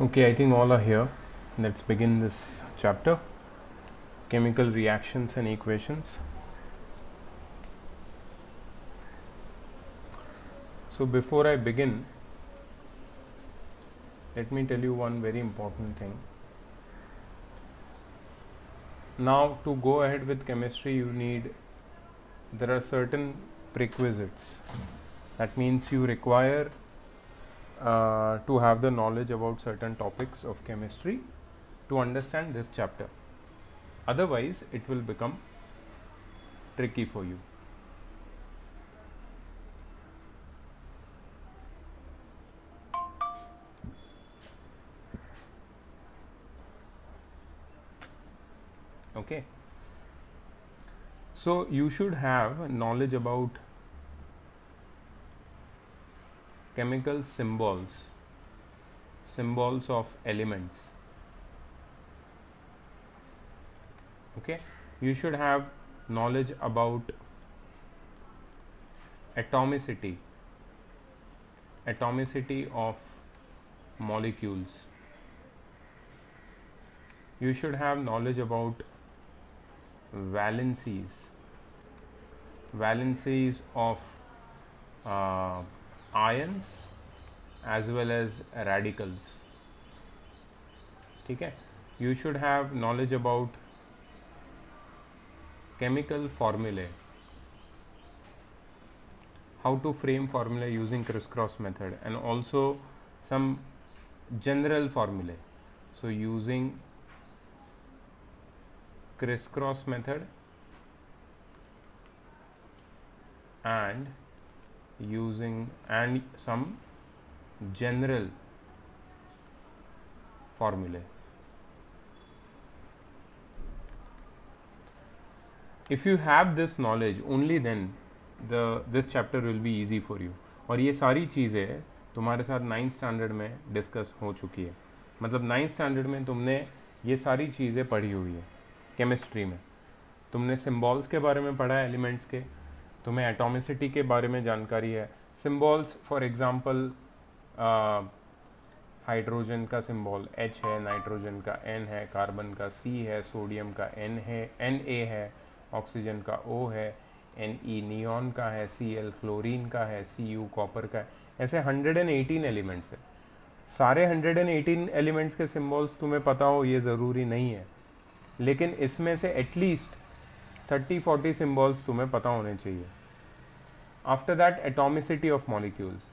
Okay, I think all are here. Let's begin this chapter chemical reactions and equations. So, before I begin, let me tell you one very important thing. Now, to go ahead with chemistry, you need there are certain prerequisites. That means you require uh, to have the knowledge about certain topics of chemistry to understand this chapter. Otherwise, it will become tricky for you. Okay. So, you should have knowledge about chemical symbols symbols of elements. Okay? You should have knowledge about atomicity atomicity of molecules. You should have knowledge about valencies valencies of uh, ions as well as radicals ठीक है you should have knowledge about chemical formulae how to frame formula using crisscross method and also some general formulae so using crisscross method and using and some general formulae. If you have this knowledge only then the this chapter will be easy for you. और ये सारी चीज़ें तुम्हारे साथ ninth standard में discuss हो चुकी है मतलब नाइन्थ स्टैंडर्ड में तुमने ये सारी चीज़ें पढ़ी हुई है केमिस्ट्री में तुमने सिम्बॉल्स के बारे में पढ़ा है एलिमेंट्स के तुम्हें एटोमिसिटी के बारे में जानकारी है। सिम्बॉल्स फॉर एग्जांपल हाइड्रोजन का सिंबल H है नाइट्रोजन का N है कार्बन का C है सोडियम का N है एन ए है ऑक्सीजन का O है एन ई नियॉन का है सी एल क्लोरीन का है सी यू कॉपर का है। ऐसे 118 एलिमेंट्स है। सारे 118 एलिमेंट्स के सिम्बॉल्स तुम्हें पता हो, ये ज़रूरी नहीं है। लेकिन इसमें से एटलीस्ट 30 40 सिम्बॉल्स तुम्हें पता होने चाहिए। After that atomicity of molecules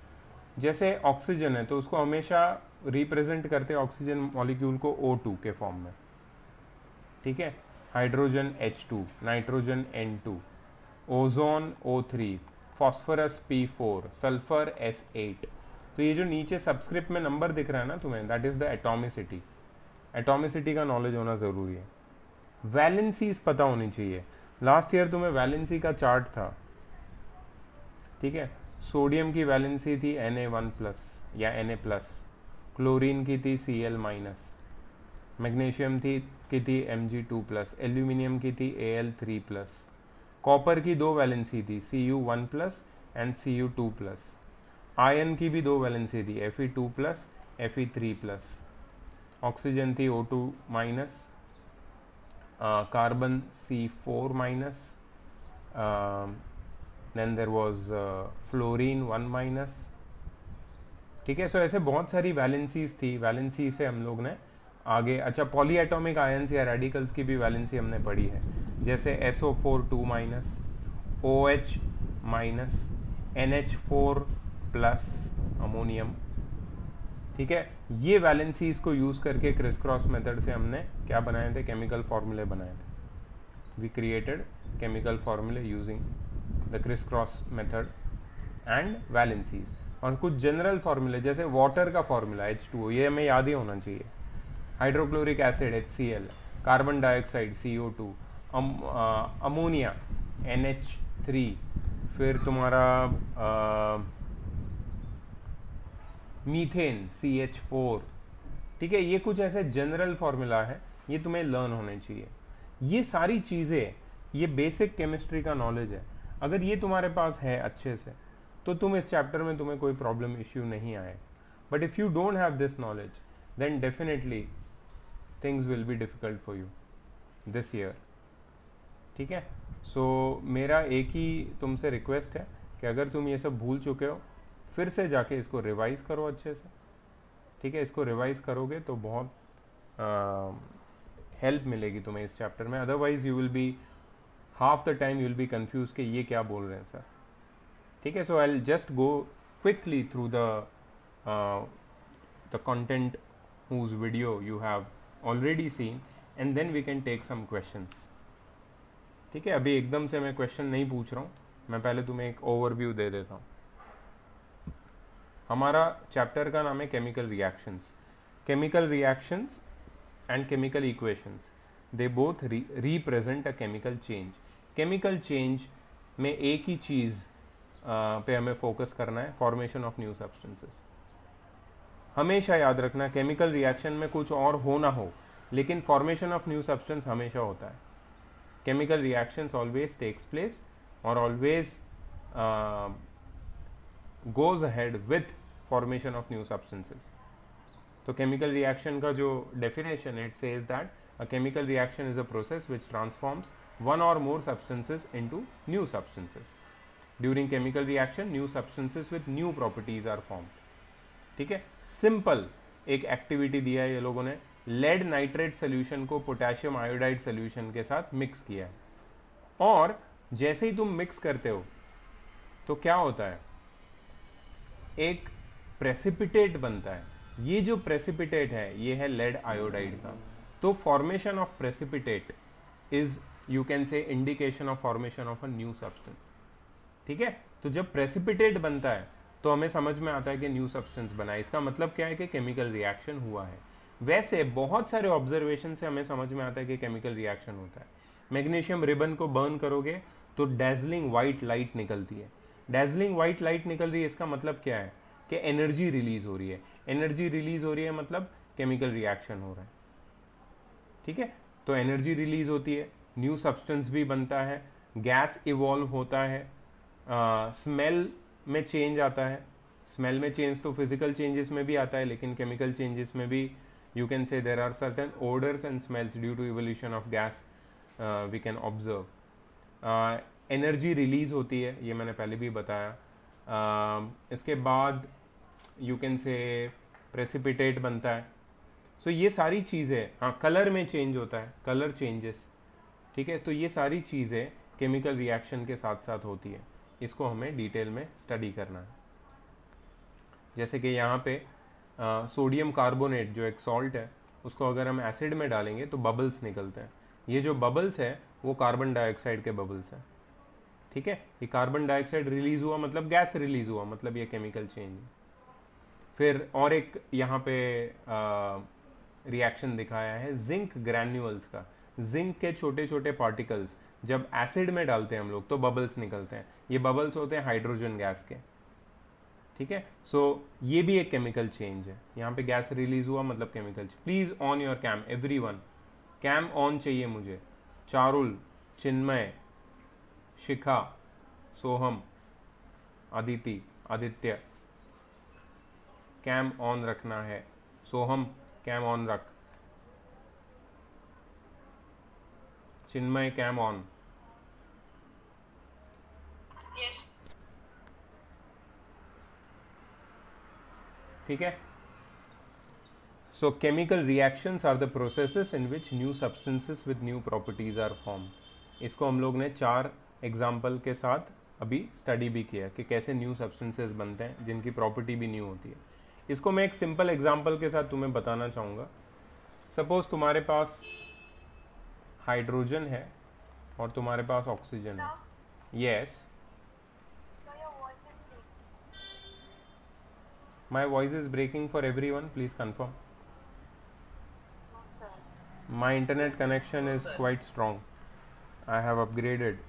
जैसे ऑक्सीजन है तो उसको हमेशा रिप्रेजेंट करते हैं ऑक्सीजन मॉलिक्यूल को O2 के फॉर्म में। ठीक है? Hydrogen H2 nitrogen N2 ozone O O3 phosphorus P4 sulphur S8 तो ये जो नीचे सब्सक्रिप्ट में नंबर दिख रहा है ना तुम्हें that is the atomicity atomicity का नॉलेज होना ज़रूरी है। वैलेंसीज पता होनी चाहिए। लास्ट ईयर तुम्हें वैलेंसी का चार्ट था। ठीक है? सोडियम की वैलेंसी थी Na वन प्लस या Na प्लस क्लोरीन की थी Cl माइनस मैग्नीशियम थी, की थी M G two plus aluminium की थी Al थ्री प्लस कॉपर की दो वैलेंसी थी C U one plus and C U two plus ion की भी दो वैलेंसी थी F E two plus F E three plus oxygen थी O two minus carbon C4 minus then there was fluorine one minus ठीक है सो ऐसे बहुत सारी वैलेंसीज थी। वैलेंसी से हम लोग ने आगे अच्छा पॉली एटोमिक आयन्स या रेडिकल्स की भी वैलेंसी हमने पढ़ी है। जैसे S O four two minus O H minus N H four plus ammonium ठीक है? ये वैलेंसीज को यूज़ करके क्रिस क्रॉस मेथड से हमने क्या बनाए थे? केमिकल फॉर्मूले बनाए थे। वी क्रिएटेड केमिकल फॉर्मूले using the criss cross method and valencies और कुछ जनरल फार्मूले जैसे वाटर का फार्मूला एच टू ये हमें याद ही होना चाहिए। Hydrochloric acid H C L carbon dioxide C O two ammonia N H three फिर तुम्हारा मीथेन सी एच फोर ठीक है ये कुछ ऐसे जनरल फार्मूला है ये तुम्हें लर्न होने चाहिए। ये सारी चीज़ें ये बेसिक केमिस्ट्री का नॉलेज है। अगर ये तुम्हारे पास है अच्छे से तो तुम इस चैप्टर में तुम्हें कोई प्रॉब्लम इश्यू नहीं आए। But if you don't have this knowledge then definitely things will be difficult for you this year ठीक है? सो so, मेरा एक ही तुमसे रिक्वेस्ट है कि अगर तुम ये सब भूल चुके हो फिर से जाके इसको रिवाइज करो अच्छे से। ठीक है, इसको रिवाइज करोगे तो बहुत हेल्प मिलेगी तुम्हें इस चैप्टर में। Otherwise you will be half the time you will be confuse कि ये क्या बोल रहे हैं सर ठीक है so I just go quickly through the the content whose video you have already seen and then we can take some questions ठीक है, अभी एकदम से मैं क्वेश्चन नहीं पूछ रहा हूँ। मैं पहले तुम्हें एक ओवरव्यू दे देता हूँ। हमारा चैप्टर का नाम है chemical reactions chemical reactions and chemical equations they both represent a chemical change chemical change में एक ही चीज़ पे हमें फोकस करना है फॉर्मेशन ऑफ़ न्यू सब्सटेंसेस हमेशा याद रखना केमिकल रिएक्शन में कुछ और हो ना हो, लेकिन फॉर्मेशन ऑफ़ न्यू सब्सटेंस हमेशा होता है. Chemical reactions always takes place और always goes ahead with formation of new substances तो केमिकल रिएक्शन का जो definition it say is that a chemical reaction is a process which transforms one और more substances in new substances during chemical reaction new substances with new properties are form ठीक है? Simple एक activity दिया है ये लोगों ने। Lead nitrate solution को पोटेशियम आयोडाइड सोल्यूशन के साथ मिक्स किया है। और जैसे ही तुम मिक्स करते हो तो क्या होता है? एक प्रेसिपिटेट बनता है। ये जो प्रेसिपिटेट है, ये है लेड आयोडाइड का। तो formation of precipitate is you can say indication of formation of a new substance ठीक है? तो जब प्रेसिपिटेट बनता है तो हमें समझ में आता है कि न्यू सब्सटेंस बना है। इसका मतलब क्या है कि केमिकल रिएक्शन हुआ है। वैसे बहुत सारे ऑब्जर्वेशन से हमें समझ में आता है कि केमिकल रिएक्शन होता है। मैग्नीशियम रिबन को बर्न करोगे तो डेजलिंग वाइट लाइट निकलती है। डेजलिंग वाइट लाइट निकल रही है, इसका मतलब क्या है? कि एनर्जी रिलीज़ हो रही है। एनर्जी रिलीज़ हो रही है मतलब केमिकल रिएक्शन हो रहा है। ठीक है? तो एनर्जी रिलीज़ होती है न्यू सब्सटेंस भी बनता है गैस इवॉल्व होता है स्मेल में चेंज आता है। स्मेल में चेंज तो फ़िज़िकल चेंजेस में भी आता है लेकिन केमिकल चेंजेस में भी you can say there are certain odors and smells due to evolution of gas we can observe energy release होती है ये मैंने पहले भी बताया। uh, इसके बाद यू कैन से प्रेसिपिटेट बनता है। सो so, ये सारी चीज़ें हाँ कलर में चेंज होता है कलर चेंजेस ठीक है? तो ये सारी चीज़ें केमिकल रिएक्शन के साथ साथ होती है। इसको हमें डिटेल में स्टडी करना है। जैसे कि यहाँ पे सोडियम कार्बोनेट जो एक सॉल्ट है, उसको अगर हम एसिड में डालेंगे तो बबल्स निकलते हैं। ये जो बबल्स है, वो कार्बन डाइऑक्साइड के बबल्स हैं। ठीक है? ये कार्बन डाइऑक्साइड रिलीज़ हुआ मतलब गैस रिलीज़ हुआ मतलब ये केमिकल चेंज फिर और एक यहाँ पे रिएक्शन दिखाया है जिंक ग्रैन्यूल्स का। जिंक के छोटे छोटे पार्टिकल्स जब एसिड में डालते हैं हम लोग तो बबल्स निकलते हैं। ये बबल्स होते हैं हाइड्रोजन गैस के। ठीक है? सो ये भी एक केमिकल चेंज है। यहाँ पे गैस रिलीज़ हुआ मतलब chemical please on your cam every one cam on चाहिए मुझे। चारुल, चिन्मय, शिखा, सोहम अदिति आदित्य। कैम ऑन रखना है। सोहम कैम ऑन रख। चिन्मय कैम ऑन ठीक है? So chemical reactions are the processes in which new substances with new properties are form इसको हम लोग ने चार एग्ज़ाम्पल के साथ अभी स्टडी भी किया कि कैसे न्यू सब्सटेंसेस बनते हैं जिनकी प्रॉपर्टी भी न्यू होती है। इसको मैं एक सिंपल एग्ज़ाम्पल के साथ तुम्हें बताना चाहूँगा। सपोज़ तुम्हारे पास हाइड्रोजन है और तुम्हारे पास ऑक्सीजन है। Yes my voice is breaking for every one please confirm my internet connection is quite strong I have upgraded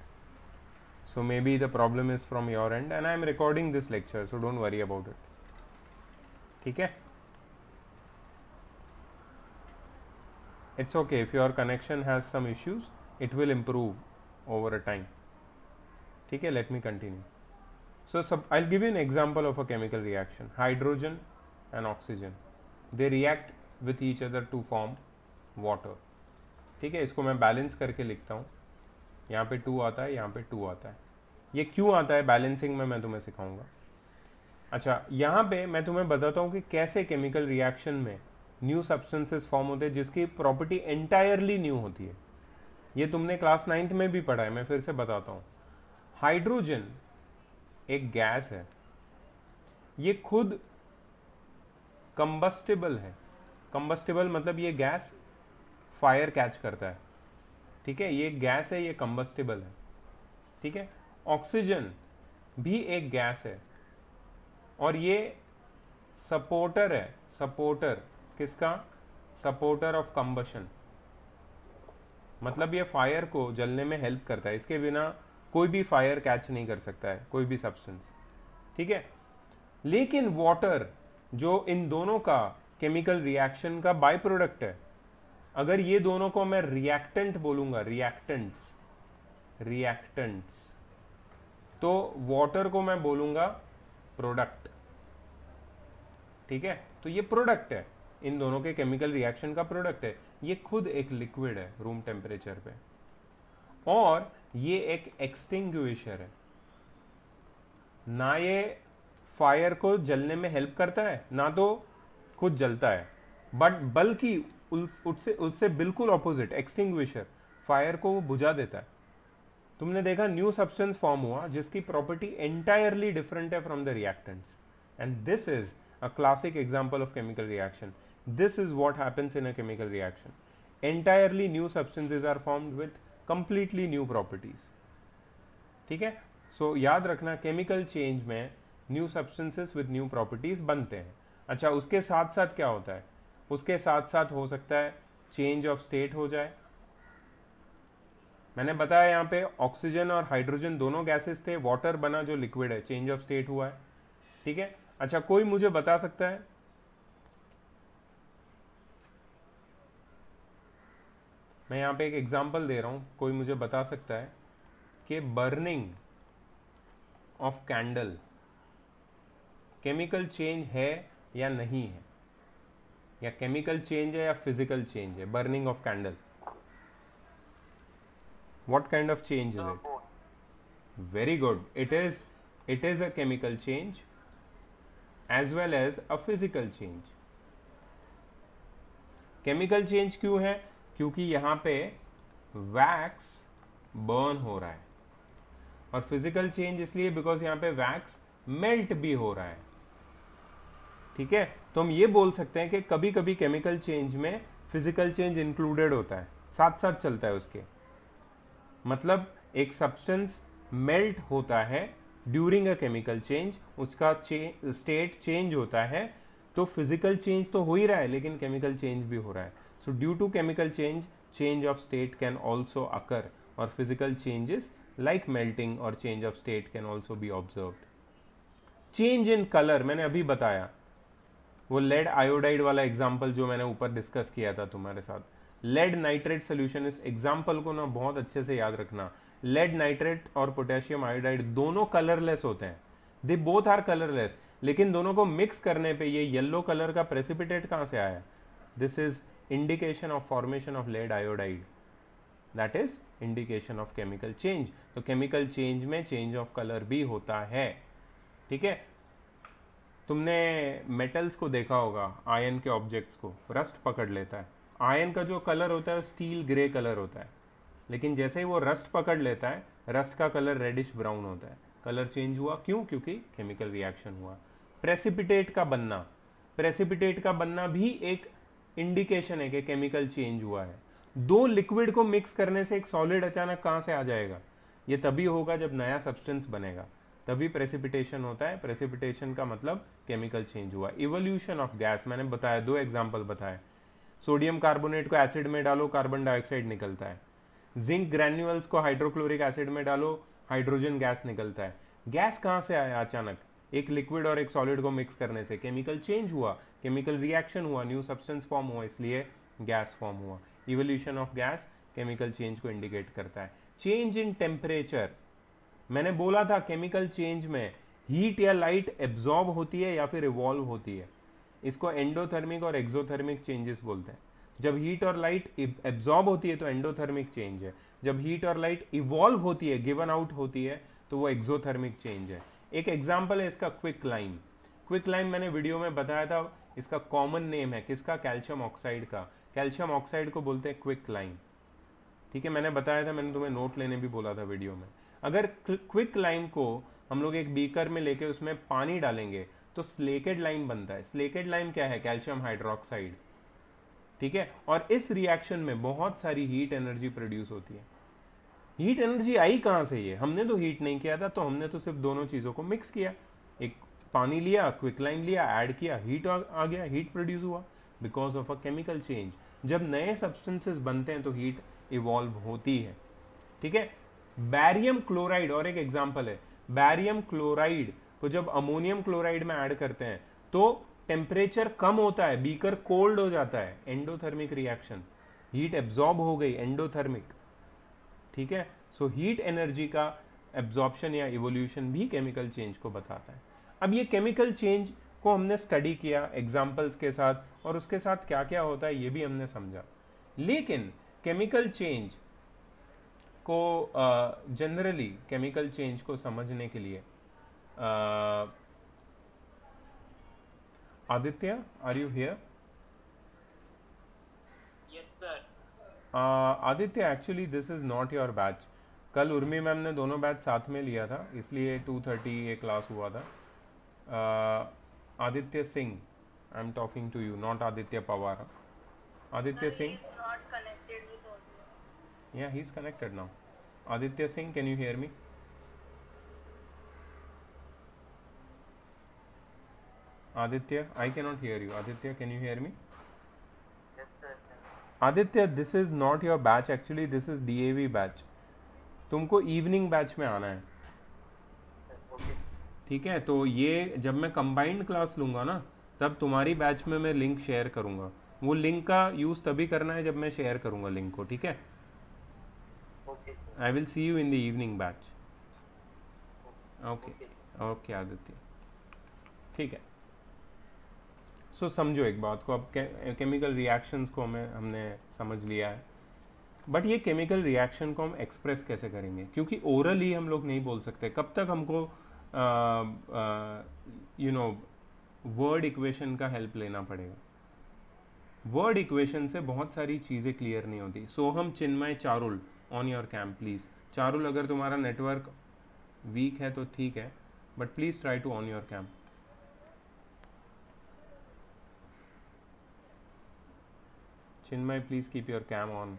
so may be the problem is from your end and I am recording this lecture so don't worry about it ठीक है? It's okay if your connection has some issues it will improve over a time ठीक है? Let me continue so सब I give you an example of a chemical reaction hydrogen and oxygen they react with each other to form water ठीक है? इसको मैं balance करके लिखता हूँ। यहाँ पे टू आता है, यहाँ पे टू आता है। ये क्यों आता है? बैलेंसिंग में मैं तुम्हें सिखाऊँगा। अच्छा यहाँ पे मैं तुम्हें बताता हूँ कि कैसे केमिकल रिएक्शन में न्यू सब्सटेंसेस फॉर्म होते हैं, जिसकी प्रॉपर्टी एंटायरली न्यू होती है। ये तुमने क्लास नाइन्थ में भी पढ़ा है, मैं फिर से बताता हूँ। हाइड्रोजन एक गैस है। ये खुद कंबस्टेबल है। कंबस्टेबल मतलब ये गैस फायर कैच करता है। ठीक है? ये गैस है, ये कंबस्टेबल है। ठीक है? ऑक्सीजन भी एक गैस है। और ये सपोर्टर है. सपोर्टर किसका? सपोर्टर ऑफ़ कंबशन मतलब ये फायर को जलने में हेल्प करता है. इसके बिना कोई भी फायर कैच नहीं कर सकता है. कोई भी सब्सटेंस ठीक है? लेकिन वाटर जो इन दोनों का केमिकल रिएक्शन का बाय प्रोडक्ट है, अगर ये दोनों को मैं रिएक्टेंट बोलूँगा रिएक्टेंट्स रिएक्टेंट्स तो वाटर को मैं बोलूँगा प्रोडक्ट ठीक है? तो ये प्रोडक्ट है। इन दोनों के केमिकल रिएक्शन का प्रोडक्ट है। ये खुद एक लिक्विड है रूम टेम्परेचर पे। और ये एक एक्सटिंग्विशर है। ना ये फायर को जलने में हेल्प करता है, ना तो खुद जलता है। बट बल्कि उससे उससे बिल्कुल ऑपोजिट एक्सटिंग्विशर फायर को वो बुझा देता है। तुमने देखा न्यू सब्सटेंस फॉर्म हुआ, जिसकी प्रॉपर्टी एंटायरली डिफरेंट है from the reactants and this is classic example of chemical reaction this is what happens in a chemical reaction entirely new substances are formed with completely new properties ठीक है? So so, याद रखना chemical change में new substances with new properties बनते हैं। अच्छा उसके साथ साथ क्या होता है? उसके साथ साथ हो सकता है चेंज ऑफ़ स्टेट हो जाए। मैंने बताया यहाँ पे ऑक्सीजन और हाइड्रोजन दोनों गैसेस थे वाटर बना जो लिक्विड है चेंज ऑफ़ स्टेट हुआ है। ठीक है? अच्छा कोई मुझे बता सकता है? मैं यहाँ पे एक एग्जांपल दे रहा हूँ। कोई मुझे बता सकता है कि burning of candle chemical change है या नहीं है? या केमिकल चेंज है या फ़िज़िकल चेंज है? Burning of candle what kind of change is it? very good. It is it is a chemical change. As well as a physical change. Chemical change क्यों है? क्योंकि यहाँ पे वैक्स बर्न हो रहा है। और फ़िज़िकल चेंज इसलिए बिकॉज़ यहाँ पे वैक्स मेल्ट भी हो रहा है। ठीक है? तो हम ये बोल सकते हैं कि कभी कभी केमिकल चेंज में फ़िज़िकल चेंज इंक्लूडेड होता है। साथ साथ चलता है उसके। मतलब एक सब्सटेंस मेल्ट होता है ड्यूरिंग अ केमिकल चेंज उसका स्टेट चेंज होता है तो फ़िज़िकल चेंज तो हो ही रहा है, लेकिन केमिकल चेंज भी हो रहा है। So due to chemical change change of state can also occur और फ़िज़िकल चेंजेस लाइक मेल्टिंग और change of state can also be observe change in colour मैंने अभी बताया। वो लेड आयोडाइड वाला एग्ज़ाम्पल जो मैंने ऊपर डिस्कस किया था तुम्हारे साथ। लेड नाइट्रेट सोल्यूशन इस एग्ज़ाम्पल को ना बहुत अच्छे से याद रखना। लेड नाइट्रेट और पोटेशियम आयोडाइड दोनों कलरलेस होते हैं। दे बोथ आर कलरलेस लेकिन दोनों को मिक्स करने पे ये येलो कलर का प्रेसिपिटेट कहाँ से आया? This is indication of formation of lead iodide that is indication of chemical change तो केमिकल चेंज में चेंज ऑफ़ कलर भी होता है। ठीक है? तुमने मेटल्स को देखा होगा आयन के ऑब्जेक्ट्स को। रस्ट पकड़ लेता है। आयन का जो कलर होता है स्टील ग्रे कलर होता है। लेकिन जैसे ही वो रस्ट पकड़ लेता है, रस्ट का कलर रेडिश ब्राउन होता है। कलर चेंज हुआ। क्यों? क्योंकि केमिकल रिएक्शन हुआ। प्रेसिपिटेट का बनना। प्रेसिपिटेट का बनना भी एक इंडिकेशन है कि केमिकल चेंज हुआ है। दो लिक्विड को मिक्स करने से एक सॉलिड अचानक कहाँ से आ जाएगा? ये तभी होगा जब नया सब्सटेंस बनेगा। तभी प्रेसिपिटेशन होता है। प्रेसिपिटेशन का मतलब केमिकल चेंज हुआ। इवोल्यूशन ऑफ़ गैस मैंने बताया, दो एग्ज़ाम्पल बताए। सोडियम कार्बोनेट को एसिड में डालो कार्बन डाइऑक्साइड निकलता है। जिंक ग्रैन्यूल्स को हाइड्रोक्लोरिक एसिड में डालो हाइड्रोजन गैस निकलता है। गैस कहाँ से आया अचानक? एक लिक्विड और एक सॉलिड को मिक्स करने से। केमिकल चेंज हुआ केमिकल रिएक्शन हुआ न्यू सब्सटेंस फॉर्म हुआ, इसलिए गैस फॉर्म हुआ। Evolution of gas chemical change को इंडिकेट करता है। चेंज इन टेम्परेचर मैंने बोला था केमिकल चेंज में हीट या लाइट एब्जॉर्ब होती है या फिर इवॉल्व होती है। इसको एंडोथर्मिक और एक्सोथर्मिक चेंजेस बोलते हैं। जब हीट और लाइट एब्जॉर्ब होती है तो एंडोथर्मिक चेंज है। जब हीट और लाइट इवॉल्व होती है गिवन आउट होती है तो वो एक्सोथर्मिक चेंज है। एक एग्ज़ाम्पल है इसका क्विक लाइम क्विक लाइम मैंने वीडियो में बताया था, इसका कॉमन नेम है। किसका? कैल्शियम ऑक्साइड का। कैल्शियम ऑक्साइड को बोलते हैं क्विक लाइम ठीक है, मैंने बताया था, मैंने तुम्हें नोट लेने भी बोला था वीडियो में। अगर क्विक लाइम को हम लोग एक बीकर में लेके उसमें पानी डालेंगे तो स्लेकेड लाइम बनता है। स्लेकेड लाइम क्या है? कैल्शियम हाइड्रोक्साइड ठीक है? और इस रिएक्शन में बहुत सारी हीट एनर्जी प्रोड्यूस होती है। हीट एनर्जी आई कहाँ से ये? हमने तो हीट नहीं किया था तो हमने तो सिर्फ़ दोनों चीज़ों को मिक्स किया। एक पानी लिया क्विक लाइम लिया ऐड किया हीट आ, आ गया हीट प्रोड्यूस हुआ because of a chemical change जब नए सब्सटेंसेस बनते हैं तो हीट इवॉल्व होती है। ठीक है? बैरियम क्लोराइड और एक एग्ज़ाम्पल है। बैरियम क्लोराइड को जब अमोनियम क्लोराइड में ऐड करते हैं तो टेम्परेचर कम होता है बीकर कोल्ड हो जाता है एंडोथर्मिक रिएक्शन हीट एब्जॉर्ब हो गई एंडोथर्मिक ठीक है? सो हीट एनर्जी का एब्जॉर्प्शन या इवोल्यूशन भी केमिकल चेंज को बताता है। अब ये केमिकल चेंज को हमने स्टडी किया एग्जाम्पल्स के साथ, और उसके साथ क्या क्या होता है, ये भी हमने समझा। लेकिन केमिकल चेंज को जनरली केमिकल चेंज को समझने के लिए Aditya are you here yes sir Aditya actually this is not your batch कल उर्मी मैम ने दोनों बैच साथ में लिया था इसलिए 2:30 ये क्लास हुआ था। Aditya Singh I am talking to you not Aditya Pawar Aditya Singh not connected with audio yeah he's connected now. Aditya singh can you hear me aditya i cannot hear you. Aditya can you hear me? Yes sir Aditya this is not your batch actually this is DAV batch तुमको evening batch में आना है। Okay. ठीक है? तो ये जब मैं कंबाइंड क्लास लूँगा ना तब तुम्हारी बैच में मैं लिंक शेयर करूँगा। वो लिंक का यूज़ तभी करना है जब मैं शेयर करूँगा लिंक को ठीक है? I will see you in the evening batch okay okay. Okay Aditya ठीक है? सो so, समझो एक बात को अब केमिकल रिएक्शंस को हमें हमने समझ लिया है। बट ये केमिकल रिएक्शन को हम एक्सप्रेस कैसे करेंगे? क्योंकि ओरली हम लोग नहीं बोल सकते। कब तक हमको यू नो वर्ड इक्वेशन का हेल्प लेना पड़ेगा? वर्ड इक्वेशन से बहुत सारी चीज़ें क्लियर नहीं होती। Soham Chinmay Charul on your cam please Charul अगर तुम्हारा नेटवर्क वीक है तो ठीक है but please try to on your cam Chinmay please keep your cam on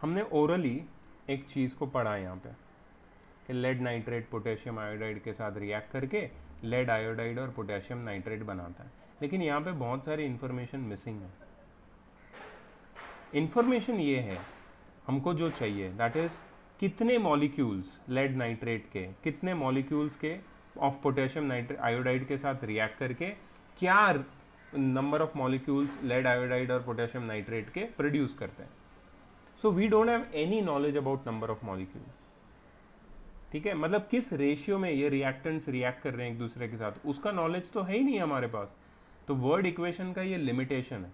हमने ओरली एक चीज़ को पढ़ा यहाँ पे, कि लेड नाइट्रेट पोटेशियम आयोडाइड के साथ रिएक्ट करके लेड आयोडाइड और पोटेशियम नाइट्रेट बनाता है। लेकिन यहाँ पे बहुत सारी इंफॉर्मेशन मिसिंग है। इंफॉर्मेशन ये है, हमको जो चाहिए दैट इज़ कितने मॉलिक्यूल्स लेड नाइट्रेट के, कितने मॉलिक्यूल्स के ऑफ़ पोटेशियम नाइट्रेट आयोडाइड के साथ रिएक्ट करके क्या number of molecules lead iodide और पोटेशियम नाइट्रेट के प्रोड्यूस करते हैं। So we don't have any knowledge about number of molecules ठीक है? मतलब किस रेशियो में ये रिएक्टेंट्स रिएक्ट कर रहे हैं एक दूसरे के साथ? उसका नॉलेज तो है ही नहीं हमारे पास। तो वर्ड इक्वेशन का ये लिमिटेशन है।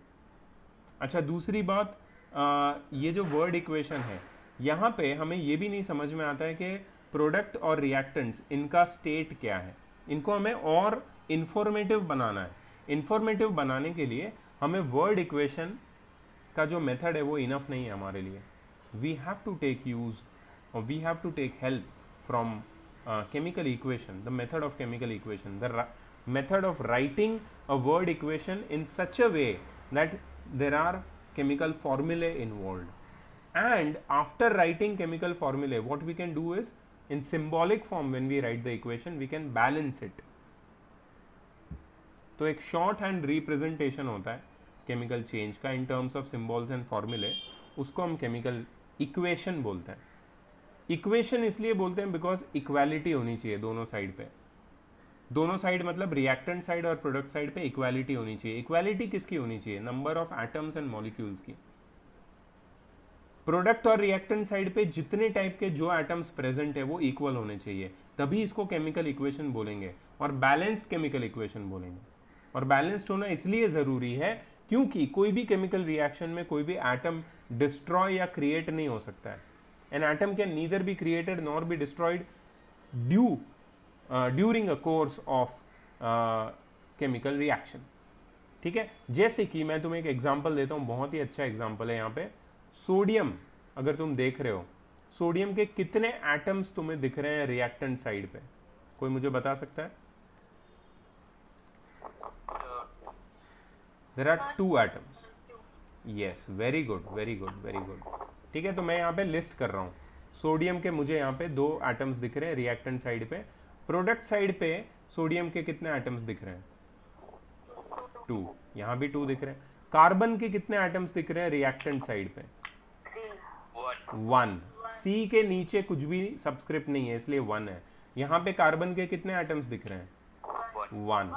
अच्छा दूसरी बात आ, ये जो वर्ड इक्वेशन है यहाँ पे हमें ये भी नहीं समझ में आता है कि प्रोडक्ट और रिएक्टेंट्स इनका स्टेट क्या है? इनको हमें और इन्फॉर्मेटिव बनाना है। इन्फॉर्मेटिव बनाने के लिए हमें वर्ड इक्वेशन का जो मेथड है वो इनफ नहीं है हमारे लिए। We have to take use और we have to take help from uh, chemical equation the method of chemical equation the method of writing a word equation in such a way that there are chemical formulae involved and after writing chemical formulae what we can do is in symbolic form when we write the equation we can balance it तो एक short hand representation होता है chemical change का in terms of symbols and formulae उसको हम chemical equation बोलते हैं equation इसलिए बोलते हैं बिकॉज़ इक्वालिटी होनी चाहिए दोनों साइड पे। दोनों साइड मतलब रिएक्टेंट साइड और प्रोडक्ट साइड पे इक्वालिटी होनी चाहिए। इक्वालिटी किसकी होनी चाहिए? Number of atoms and molecules की। प्रोडक्ट और रिएक्टेंट साइड पे जितने टाइप के जो एटम्स प्रेजेंट है, वो इक्वल होने चाहिए। तभी इसको केमिकल इक्वेशन बोलेंगे और बैलेंस्ड केमिकल इक्वेशन बोलेंगे। और बैलेंस्ड होना इसलिए ज़रूरी है क्योंकि कोई भी केमिकल रिएक्शन में कोई भी एटम डिस्ट्रॉय या क्रिएट नहीं हो सकता है। An atom can neither be created nor be destroyed due during a course of chemical reaction ठीक है? जैसे कि मैं तुम्हें एक एग्जांपल देता हूँ, बहुत ही अच्छा एग्जांपल है यहाँ पे। सोडियम अगर तुम देख रहे हो सोडियम के कितने एटम्स तुम्हें दिख रहे हैं रिएक्टेंट साइड पे? कोई मुझे बता सकता है? There are two atoms yes very good very good very good ठीक है तो मैं यहाँ पे लिस्ट कर रहा हूँ। सोडियम के मुझे यहाँ पे दो एटम्स दिख रहे हैं रिएक्टेंट साइड पे। प्रोडक्ट साइड पे सोडियम के कितने एटम्स दिख रहे हैं? टू यहाँ भी टू दिख रहे हैं। कार्बन के कितने एटम्स दिख रहे हैं रिएक्टेंट साइड पे? वन सी के नीचे कुछ भी सब्सक्रिप्ट नहीं है, इसलिए वन है। यहाँ पे कार्बन के कितने एटम्स दिख रहे हैं? वन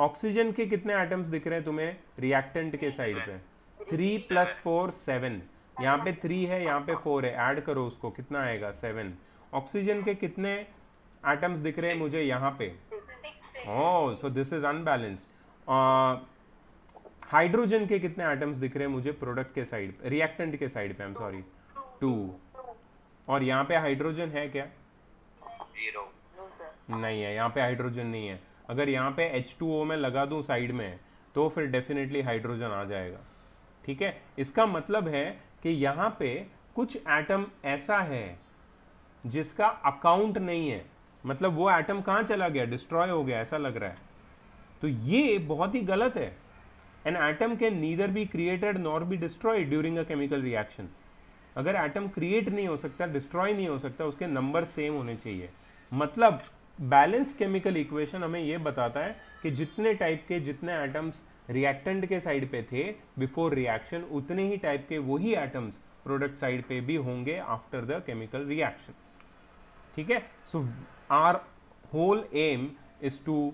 ऑक्सीजन के कितने एटम्स दिख रहे हैं तुम्हें रिएक्टेंट के साइड पे? थ्री प्लस फोर सेवन यहाँ पे थ्री है यहाँ पे फोर है. ऐड करो उसको कितना आएगा? सेवन ऑक्सीजन के कितने एटम्स दिख रहे हैं मुझे यहाँ पे? ओह so this is unbalanced hydrogen के कितने एटम्स दिख रहे हैं मुझे प्रोडक्ट के साइड रिएक्टेंट के साइड पे आई एम सॉरी टू और यहाँ पे हाइड्रोजन है क्या? ज़ीरो नहीं है यहाँ पे हाइड्रोजन नहीं है. अगर यहाँ पे H2O में लगा दूँ साइड में तो फिर डेफिनेटली हाइड्रोजन आ जाएगा. ठीक है? इसका मतलब है कि यहाँ पे कुछ एटम ऐसा है जिसका अकाउंट नहीं है। मतलब वो एटम कहाँ चला गया? डिस्ट्रॉय हो गया, ऐसा लग रहा है। तो ये बहुत ही गलत है। An atom can neither be created nor be destroyed during a chemical reaction अगर एटम क्रिएट नहीं हो सकता डिस्ट्रॉय नहीं हो सकता, उसके नंबर सेम होने चाहिए। मतलब बैलेंस केमिकल इक्वेशन हमें यह बताता है कि जितने टाइप के, जितने एटम्स रिएक्टेंट के साइड पे थे बिफोर रिएक्शन उतने ही टाइप के वही एटम्स प्रोडक्ट साइड पे भी होंगे आफ्टर द केमिकल रिएक्शन ठीक है? So our whole aim is to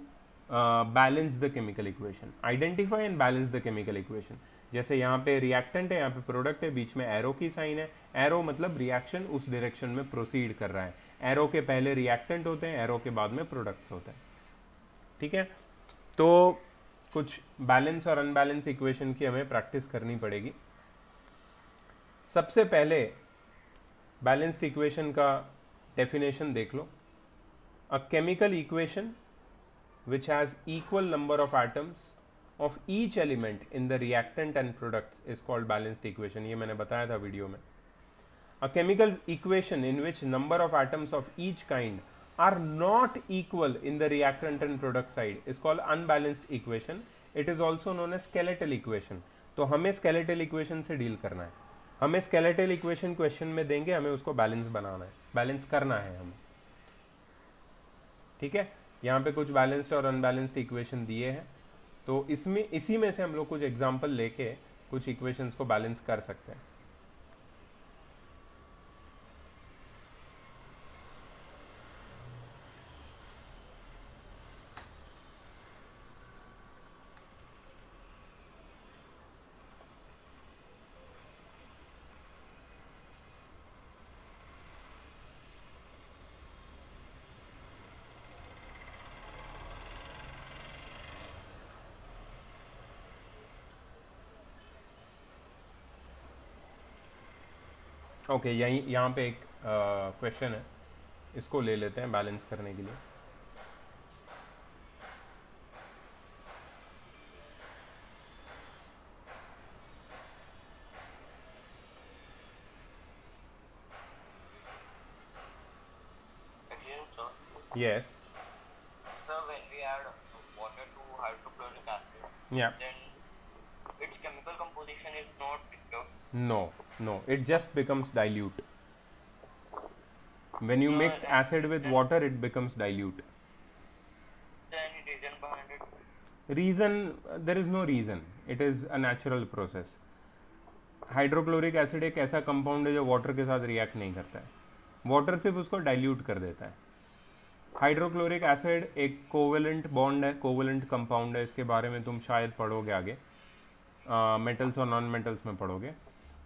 balance the chemical equation identify and balance the chemical equation जैसे यहाँ पे रिएक्टेंट है, यहाँ पे प्रोडक्ट है, बीच में एरो की साइन है. एरो मतलब रिएक्शन उस डायरेक्शन में प्रोसीड कर रहा है. एरो के पहले रिएक्टेंट होते हैं एरो के बाद में प्रोडक्ट्स होते हैं. ठीक है? तो कुछ बैलेंस और अनबैलेंस इक्वेशन की हमें प्रैक्टिस करनी पड़ेगी। सबसे पहले बैलेंस्ड इक्वेशन का डेफिनेशन देख लो। A chemical equation which has equal number of atoms of each element in the reactant and products is called balanced equation ये मैंने बताया था वीडियो में। A chemical equation in which number of atoms of each kind are not equal in the reactant and product side is called unbalanced equation it is also known as skeletal equation तो हमें skeletal equation से deal करना है हमें skeletal equation question में देंगे हमें उसको बैलेंस बनाना है बैलेंस करना है हमें ठीक है यहाँ पे कुछ बैलेंस्ड और अनबैलेंस्ड इक्वेशन दिए हैं तो इसमें इसी में से हम लोग कुछ एग्जांपल लेके कुछ इक्वेशंस को बैलेंस कर सकते हैं ओके okay, यहीं यहाँ पे एक क्वेश्चन है इसको ले लेते हैं बैलेंस करने के लिए Yes. Sir, when we add water to hydrochloric acid, Yeah. then its chemical composition is not disturbed. No, no. It just becomes dilute. When you No, mix acid with water, it becomes dilute. Reason it? Reason uh, there is no reason. It is a natural process. Hydrochloric acid एक ऐसा compound है जो water के साथ react नहीं करता है water सिर्फ़ उसको डाइल्यूट कर देता है हाइड्रोक्लोरिक एसिड एक कोवेलेंट बॉन्ड है कोवेलेंट कंपाउंड है इसके बारे में तुम शायद पढ़ोगे आगे मेटल्स और नॉन मेटल्स में पढ़ोगे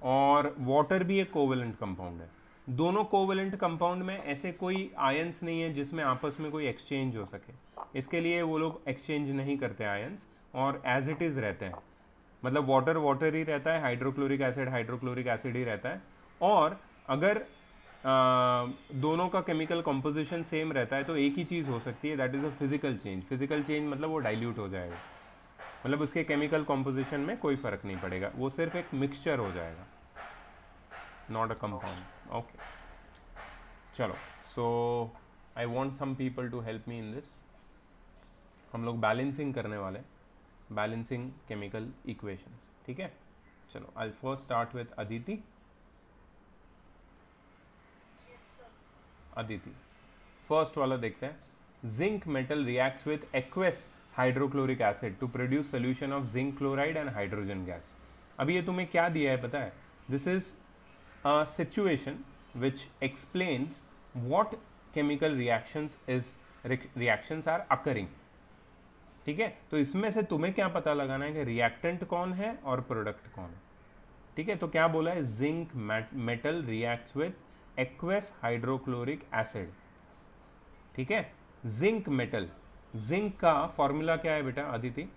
और वाटर भी एक कोवेलेंट कंपाउंड है। दोनों कोवेलेंट कंपाउंड में ऐसे कोई आयंस नहीं है जिसमें आपस में कोई एक्सचेंज हो सके। इसके लिए वो लोग एक्सचेंज नहीं करते आयंस और एज इट इज़ रहते हैं। मतलब वाटर वाटर ही रहता है हाइड्रोक्लोरिक एसिड हाइड्रोक्लोरिक एसिड ही रहता है। और अगर आ, दोनों का केमिकल कॉम्पोजिशन सेम रहता है तो एक ही चीज़ हो सकती है that is a physical change physical change मतलब वो डाइल्यूट हो जाएगा। मतलब उसके केमिकल कॉम्पोजिशन में कोई फ़र्क नहीं पड़ेगा। वो सिर्फ़ एक मिक्सचर हो जाएगा। नॉट अ कंपाउंड ओके चलो. So I want some people to help me in this हम लोग बैलेंसिंग करने वाले बैलेंसिंग केमिकल इक्वेशंस ठीक है? चलो. I first start with Aditi Aditi first वाला देखते हैं. Zinc metal reacts with aqueous hydrochloric acid to produce solution of zinc chloride and hydrogen gas अभी ये तुम्हें क्या दिया है पता है? This is a situation which explains what chemical reactions is reactions are occurring ठीक है? तो इसमें से तुम्हें क्या पता लगाना है कि रिएक्टेंट कौन है और प्रोडक्ट कौन है। ठीक है? तो क्या बोला है? Zinc metal reacts with aqueous hydrochloric acid ठीक है? जिंक मेटल जिंक का फॉर्मूला क्या है बेटा Aditi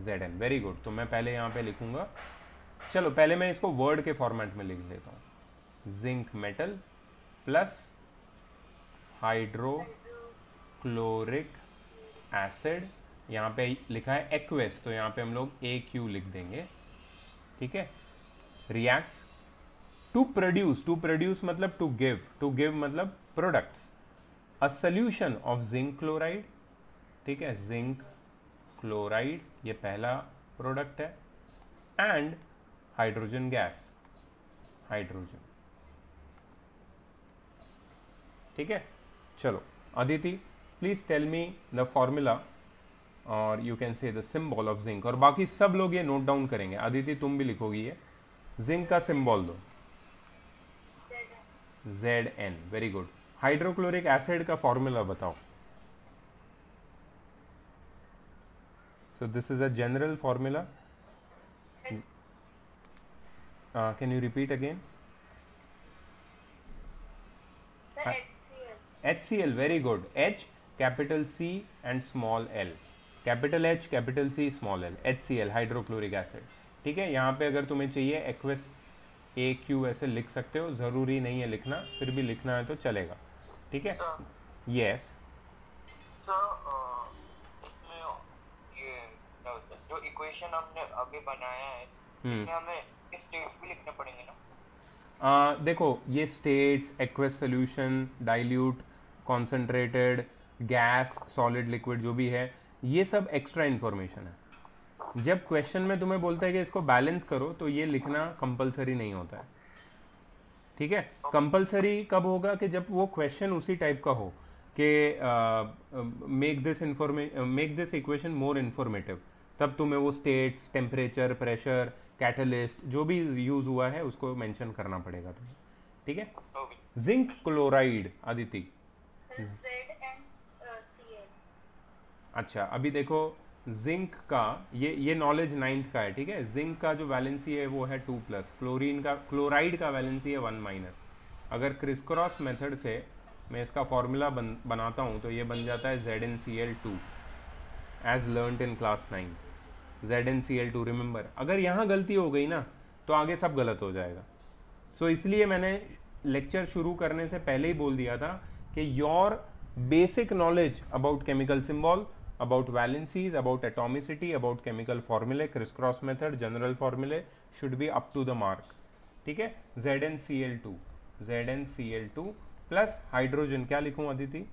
Z N very good तो मैं पहले यहाँ पे लिखूँगा। चलो, पहले मैं इसको वर्ड के फॉर्मेट में लिख लेता हूँ। Zinc metal plus hydrochloric acid यहाँ पे लिखा है एक्वेस तो यहाँ पे हम लोग ए क्यू लिख देंगे। ठीक है? Reacts to produce to produce मतलब टू गिव टू गिव मतलब products a solution of zinc chloride ठीक है? जिंक क्लोराइड ये पहला प्रोडक्ट है। And hydrogen gas, hydrogen. ठीक है? चलो Aditi please tell me the formula और you can say the symbol of zinc और बाकी सब लोग ये नोट डाउन करेंगे। अदिति तुम भी लिखोगी ये। जिंक का सिंबल दो। Z N very good hydrochloric acid का फॉर्मूला बताओ। So, this is a general formula uh, can you repeat again? Sir, Hi. HCl. HCl very good. H capital C and small l. Capital C small L H C L hydrochloric acid ठीक है यहाँ पे अगर तुम्हें चाहिए aqueous ए Q ऐसे लिख सकते हो। ज़रूरी नहीं है लिखना फिर भी लिखना है तो चलेगा। ठीक है? यस सर इसमें ये क्या होता है, जो इक्वेशन हमने अभी बनाया है इसमें हमें स्टेट्स भी लिखने पड़ेंगे ना। आ, देखो ये states aqueous solution dilute concentrated gas solid liquid जो भी है ये सब एक्स्ट्रा इन्फॉर्मेशन है। जब क्वेश्चन में तुम्हें बोलता है कि इसको बैलेंस करो तो ये लिखना कंपलसरी नहीं होता है। ठीक है? कंपलसरी कब होगा कि जब वो क्वेश्चन उसी टाइप का हो कि make this information make this equation more informative तब तुम्हें वो स्टेट्स टेम्परेचर प्रेशर कैटलिस्ट जो भी यूज़ हुआ है उसको मेंशन करना पड़ेगा तुम्हें। ठीक है? Zinc chloride Cl. अच्छा अभी देखो जिंक का ये ये नॉलेज नाइन्थ का है ठीक है? जिंक का जो वैलेंसी है वो है टू प्लस क्लोरीन का क्लोराइड का वैलेंसी है वन माइनस अगर क्रिस क्रॉस मेथड से मैं इसका फॉर्मूला बन बनाता हूँ तो ये बन जाता है Z N C L two as learned in class nine Z N C L two remember अगर यहाँ गलती हो गई ना तो आगे सब गलत हो जाएगा। सो so, इसलिए मैंने लेक्चर शुरू करने से पहले ही बोल दिया था कि your basic knowledge about chemical symbol about valencies about atomicity about chemical formulae criss cross method general formulae should be up to the mark ठीक है? Z N C L two Z N C L two plus hydrogen क्या लिखूं Aditi?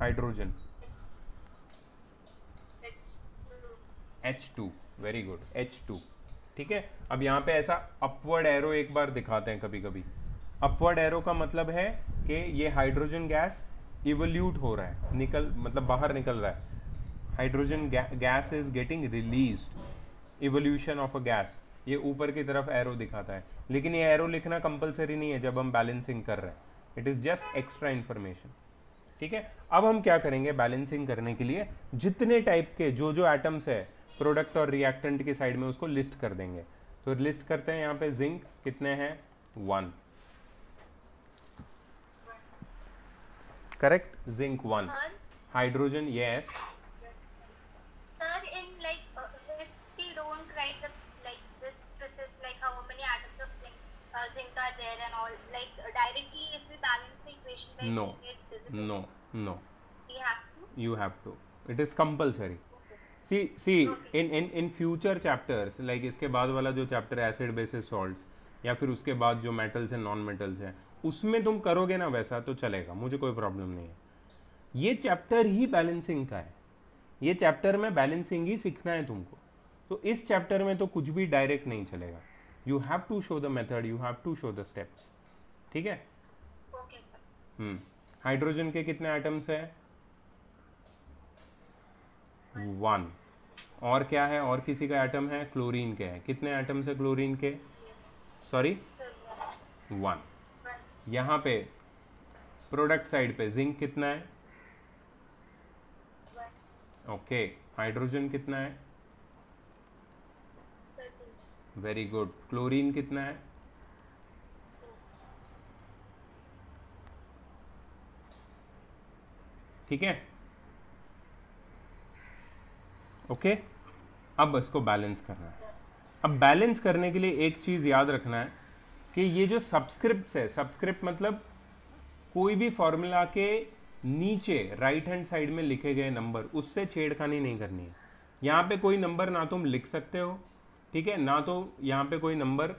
Hydrogen H2. H2 very good H two ठीक है? अब यहाँ पे ऐसा अपवर्ड एरो एक बार दिखाते हैं कभी कभी अपवर्ड एरो का मतलब है कि ये हाइड्रोजन गैस इवोल्यूट हो रहा है, निकल मतलब बाहर निकल रहा है। Hydrogen gas is getting release evolution of a gas ये ऊपर की तरफ़ एरो दिखाता है। लेकिन ये एरो लिखना कंपलसरी नहीं है जब हम बैलेंसिंग कर रहे हैं। It is just extra information ठीक है? अब हम क्या करेंगे बैलेंसिंग करने के लिए? जितने टाइप के जो जो एटम्स है प्रोडक्ट और रिएक्टेंट की साइड में उसको लिस्ट कर देंगे। तो लिस्ट करते हैं यहाँ पे जिंक कितने हैं? One correct zinc one hydrogen yes no no no you have to it is compulsory see see in in in future chapters like इसके बाद वाला जो चैप्टर है एसिड बेसिस सॉल्ट्स या फिर उसके बाद जो मेटल्स हैं नॉन मेटल्स हैं उसमें तुम करोगे ना वैसा तो चलेगा मुझे कोई प्रॉब्लम नहीं है। ये चैप्टर ही बैलेंसिंग का है। ये चैप्टर में बैलेंसिंग ही सीखना है तुमको। तो इस चैप्टर में तो कुछ भी डायरेक्ट नहीं चलेगा। You have to show the method you have to show the steps ठीक है? Okay, sir. हम्म। हाइड्रोजन के कितने आइटम्स है? वन। और क्या है? और किसी का एटम है? क्लोरीन के हैं। कितने एटम्स है क्लोरीन के? Sorry one. यहाँ पे प्रोडक्ट साइड पे जिंक कितना है. ओके हाइड्रोजन कितना है? वेरी गुड क्लोरीन कितना है? ठीक है? ओके? अब इसको बैलेंस करना है। अब बैलेंस करने के लिए एक चीज़ याद रखना है कि ये जो सब्सक्रिप्ट है सब्सक्रिप्ट मतलब कोई भी फॉर्मूला के नीचे राइट हैंड साइड में लिखे गए नंबर उससे छेड़खानी नहीं करनी है। यहाँ पे कोई नंबर ना तुम लिख सकते हो, ठीक है? ना तो यहाँ पे कोई नंबर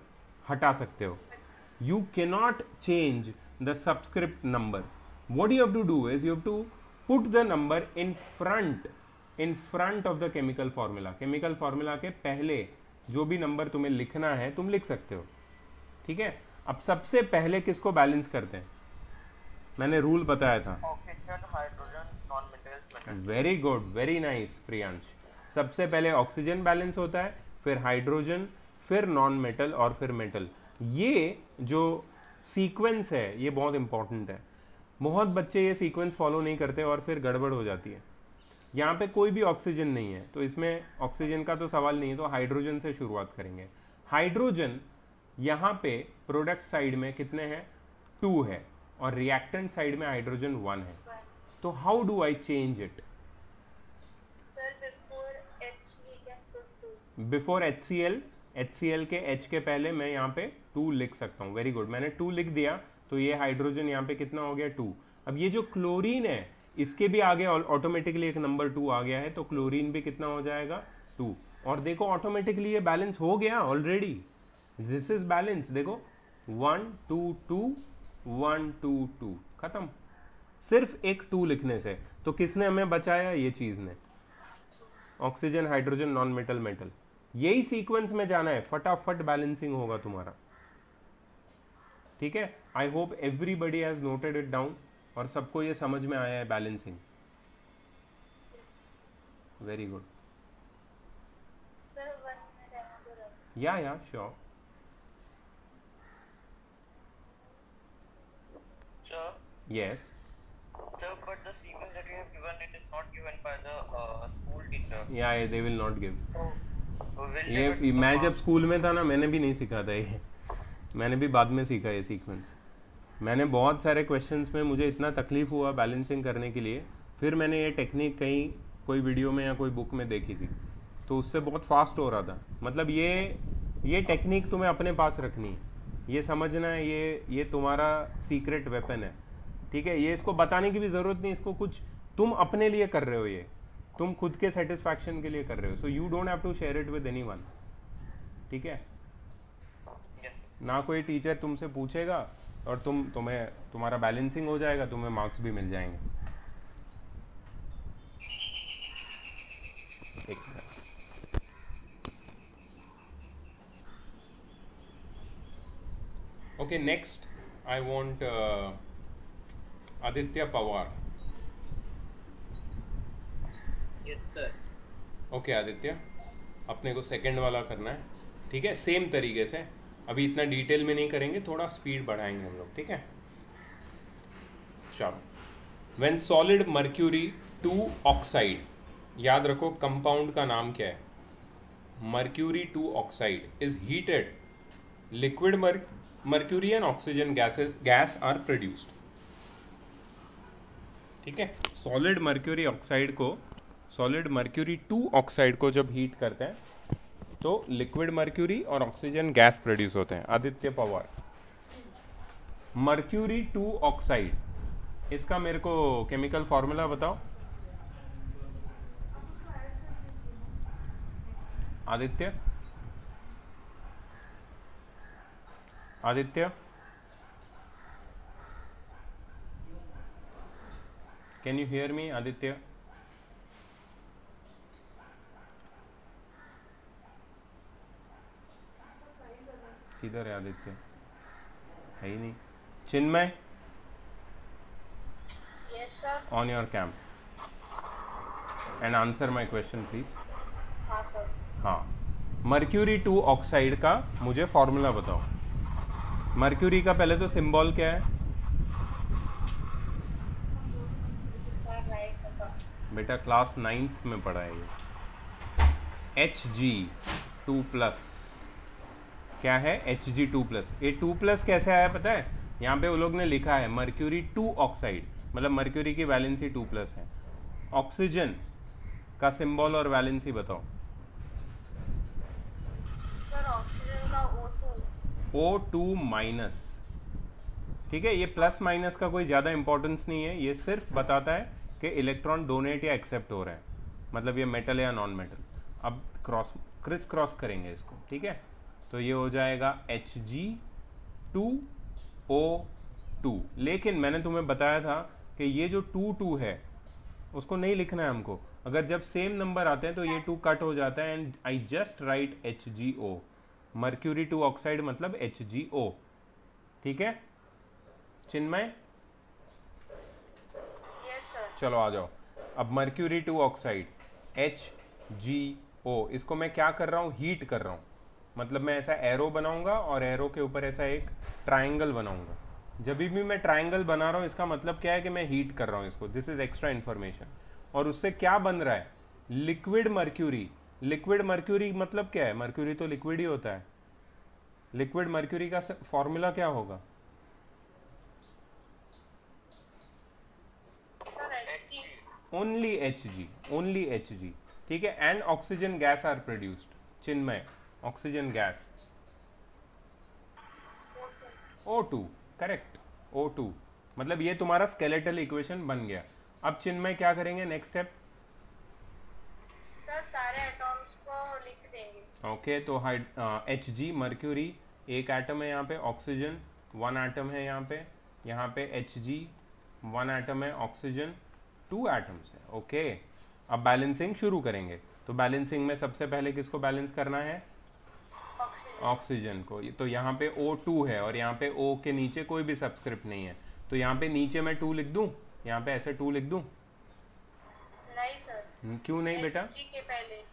हटा सकते हो। You cannot change the subscript number what you have to do is you have to put the number in front in front of the chemical formula. Chemical formula के पहले जो भी नंबर तुम्हें लिखना है तुम लिख सकते हो। ठीक है? अब सबसे पहले किसको बैलेंस करते हैं? मैंने रूल बताया था। Very good very nice Priyansh सबसे पहले ऑक्सीजन बैलेंस होता है फिर हाइड्रोजन फिर नॉन मेटल और फिर मेटल ये जो सीक्वेंस है ये बहुत इंपॉर्टेंट है। बहुत बच्चे ये सीक्वेंस फॉलो नहीं करते और फिर गड़बड़ हो जाती है। यहाँ पे कोई भी ऑक्सीजन नहीं है तो इसमें ऑक्सीजन का तो सवाल नहीं है तो हाइड्रोजन से शुरुआत करेंगे। हाइड्रोजन यहाँ पे प्रोडक्ट साइड में कितने हैं? टू है और रिएक्टेंट साइड में हाइड्रोजन वन है। तो how do I change it. Before H C L H C L के एच के पहले मैं यहाँ पे टू लिख सकता हूँ। वेरी गुड मैंने टू लिख दिया तो ये हाइड्रोजन यहाँ पे कितना हो गया? टू अब ये जो क्लोरीन है इसके भी आगे ऑटोमेटिकली एक नंबर टू आ गया है तो क्लोरीन भी कितना हो जाएगा? टू और देखो ऑटोमेटिकली ये बैलेंस हो गया ऑलरेडी दिस इज़ बैलेंस देखो one two two one two two खत्म. सिर्फ़ एक टू लिखने से. तो किसने हमें बचाया? ये चीज़ ने. Oxygen hydrogen non metal metal यही सीक्वेंस में जाना है. फटाफट बैलेंसिंग होगा तुम्हारा. ठीक है? I hope everybody has noted it down और सबको ये समझ में आया है बैलेंसिंग वेरी गुड या या श्योर यस या दे विल नॉट ये मैं जब स्कूल में था ना मैंने भी नहीं सीखा था ये. मैंने भी बाद में सीखा ये सीक्वेंस मैंने बहुत सारे क्वेश्चंस में मुझे इतना तकलीफ़ हुआ बैलेंसिंग करने के लिए। फिर मैंने ये टेक्निक कहीं, कोई वीडियो में या कोई बुक में देखी थी। तो उससे बहुत फास्ट हो रहा था। मतलब ये ये टेक्निक तुम्हें अपने पास रखनी है। ये समझना है, ये ये तुम्हारा सीक्रेट वेपन है। ठीक है? ये इसको बताने की भी ज़रूरत नहीं, इसको कुछ तुम अपने लिए कर रहे हो ये। तुम खुद के सेटिस्फैक्शन के लिए कर रहे हो। So you don't have to share it with any ठीक है. ना कोई टीचर तुमसे पूछेगा और तुम तुम्हें तुम्हारा बैलेंसिंग हो जाएगा तुम्हें मार्क्स भी मिल जाएँगे। एक minute. Next I want Aditya Pawar yes sir okay Aditya अपने को सेकंड वाला करना है। ठीक है? सेम तरीके से। अभी इतना डिटेल में नहीं करेंगे, थोड़ा स्पीड बढ़ाएँगे हम लोग, ठीक है? चलो। When solid mercury two oxide याद रखो कंपाउंड का नाम क्या है? Mercury two oxide is heated liquid mercury and oxygen gases gas are produced ठीक है? सॉलिड मर्क्यूरी ऑक्साइड को सॉलिड मर्क्यूरी टू ऑक्साइड को जब हीट करते हैं तो लिक्विड मर्क्यूरी और ऑक्सीजन गैस प्रोड्यूस होते हैं। Aditya Pawar. Mercury two oxide. इसका मेरे को केमिकल फॉर्मूला बताओ। Aditya. Aditya. Can you hear me Aditya? किधर है आदित्य। है ही नहीं। Chinmay? On your on and answer my question please हाँ हाँ। मर्क्यूरी टू ऑक्साइड का मुझे फॉर्मूला बताओ। मर्क्यूरी का पहले तो सिंबल क्या है. बेटा क्लास नाइन्थ में पढ़ा है ये। एच जी टू प्लस क्या है? एच जी टू प्लस ये टू प्लस कैसे आया पता है? यहाँ पे वो लोग ने लिखा है मर्क्यूरी टू ऑक्साइड मतलब मर्क्यूरी की वैलेंसी टू प्लस है. ऑक्सीजन का सिंबल और वैलेंसी बताओ. Sir, oxygen का O2. ओ टू माइनस ठीक है? ये प्लस माइनस का कोई ज़्यादा इंपॉर्टेंस नहीं है. ये सिर्फ़ बताता है कि इलेक्ट्रॉन डोनेट या एक्सेप्ट हो रहा है. मतलब ये मेटल या नॉन मेटल अब क्रॉस क्रिस क्रॉस करेंगे इसको. ठीक है? तो ये हो जाएगा H G two O two लेकिन मैंने तुम्हें बताया था कि ये जो टू टू है उसको नहीं लिखना है हमको। अगर जब सेम नंबर आते हैं तो ये टू कट हो जाता है and I just write H G O mercury two oxide मतलब एच जी ओ ठीक है? चिन्मय? Yes, चलो आ जाओ। अब mercury two oxide H G O इसको मैं क्या कर रहा हूँ? हीट कर रहा हूँ। मतलब मैं ऐसा एरो बनाऊँगा और एरो के ऊपर ऐसा एक ट्राइंगल बनाऊँगा। जब भी मैं ट्राइंगल बना रहा हूँ, इसका मतलब क्या है कि मैं हीट कर रहा हूँ इसको। दिस इज़ एक्स्ट्रा इन्फॉर्मेशन और उससे क्या बन रहा है? लिक्विड मर्क्यूरी लिक्विड मर्क्यूरी मतलब क्या है? मर्क्यूरी तो लिक्विड ही होता है। लिक्विड मर्क्यूरी का फॉर्मूला क्या होगा? Only H G only H G ठीक है? And oxygen gas are produced Chinmay. Oxygen gas O two correct O two मतलब ये तुम्हारा स्केलेटल इक्वेशन बन गया अब चिन्मय क्या करेंगे नेक्स्ट स्टेप Sir, सारे एटॉम्स को लिख देंगे. ओके तो एच जी मर्क्यूरी एक एटम है यहाँ पे ऑक्सीजन वन एटम है यहाँ पे यहाँ पे एच जी वन एटम है ऑक्सीजन टू एटम्स है ओके okay. अब बैलेंसिंग शुरू करेंगे तो बैलेंसिंग में सबसे पहले किसको बैलेंस करना है Oxygen. ऑक्सीजन। को। तो यहाँ पे O2 है और यहाँ पे O के नीचे कोई भी सब्सक्रिप्ट नहीं है। तो यहाँ पे नीचे मैं टू लिख दूँ? यहाँ पे ऐसे टू लिख दूँ? नहीं sir. हम्म, क्यों नहीं बेटा? के पहले.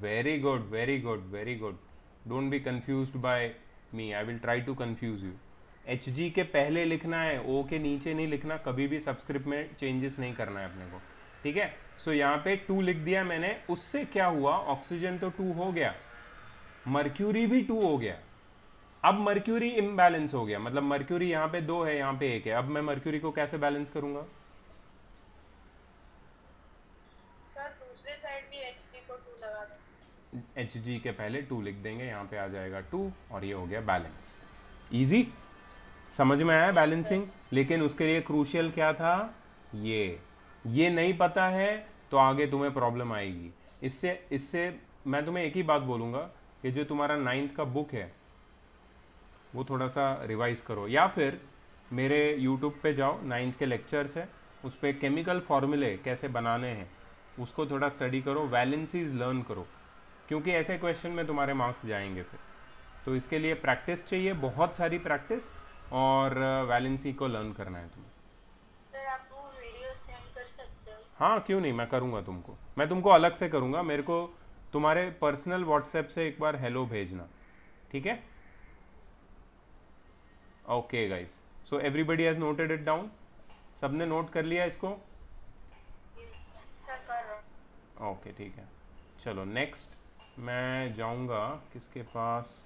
Very good very good very good don't be confused by me I will try to confuse you H G के पहले लिखना है ओ के नीचे नहीं लिखना कभी भी सब्सक्रिप्ट में चेंजेस नहीं करना है अपने को। ठीक है? सो यहाँ पे टू लिख दिया मैंने। उससे क्या हुआ? ऑक्सीजन तो टू हो गया। मर्क्यूरी भी टू हो गया। अब मर्क्यूरी इम्बैलेंस हो गया। मतलब मर्क्यूरी यहाँ पे दो है यहाँ पे एक है। अब मैं मर्क्यूरी को कैसे बैलेंस करूँगा? Sir, दूसरे साइड भी Hg को 2 लगा दो. एच जी के पहले टू लिख देंगे यहाँ पे आ जाएगा टू और ये हो गया बैलेंस इजी समझ में आया बैलेंसिंग लेकिन उसके लिए क्रूशियल क्या था? ये। ये नहीं पता है तो आगे तुम्हें प्रॉब्लम आएगी। इससे इससे मैं तुम्हें एक ही बात बोलूँगा कि जो तुम्हारा नाइन्थ का बुक है वो थोड़ा सा रिवाइज करो। या फिर मेरे यूट्यूब पे जाओ नाइन्थ के लेक्चर्स है उस पर केमिकल फार्मूले कैसे बनाने हैं उसको थोड़ा स्टडी करो वैलेंसीज लर्न करो। क्योंकि ऐसे क्वेश्चन में तुम्हारे मार्क्स जाएँगे फिर। तो इसके लिए प्रैक्टिस चाहिए बहुत सारी प्रैक्टिस और वैलेंसी को लर्न करना है तुम्हें। कर हाँ क्यों नहीं? मैं करूँगा तुमको। मैं तुमको अलग से करूँगा। मेरे को तुम्हारे पर्सनल व्हाट्सएप से एक बार हेलो भेजना ठीक है? Okay guys so everybody has noted it down सबने नोट कर लिया इसको? ओके ठीक है. चलो नेक्स्ट मैं जाऊँगा किसके पास?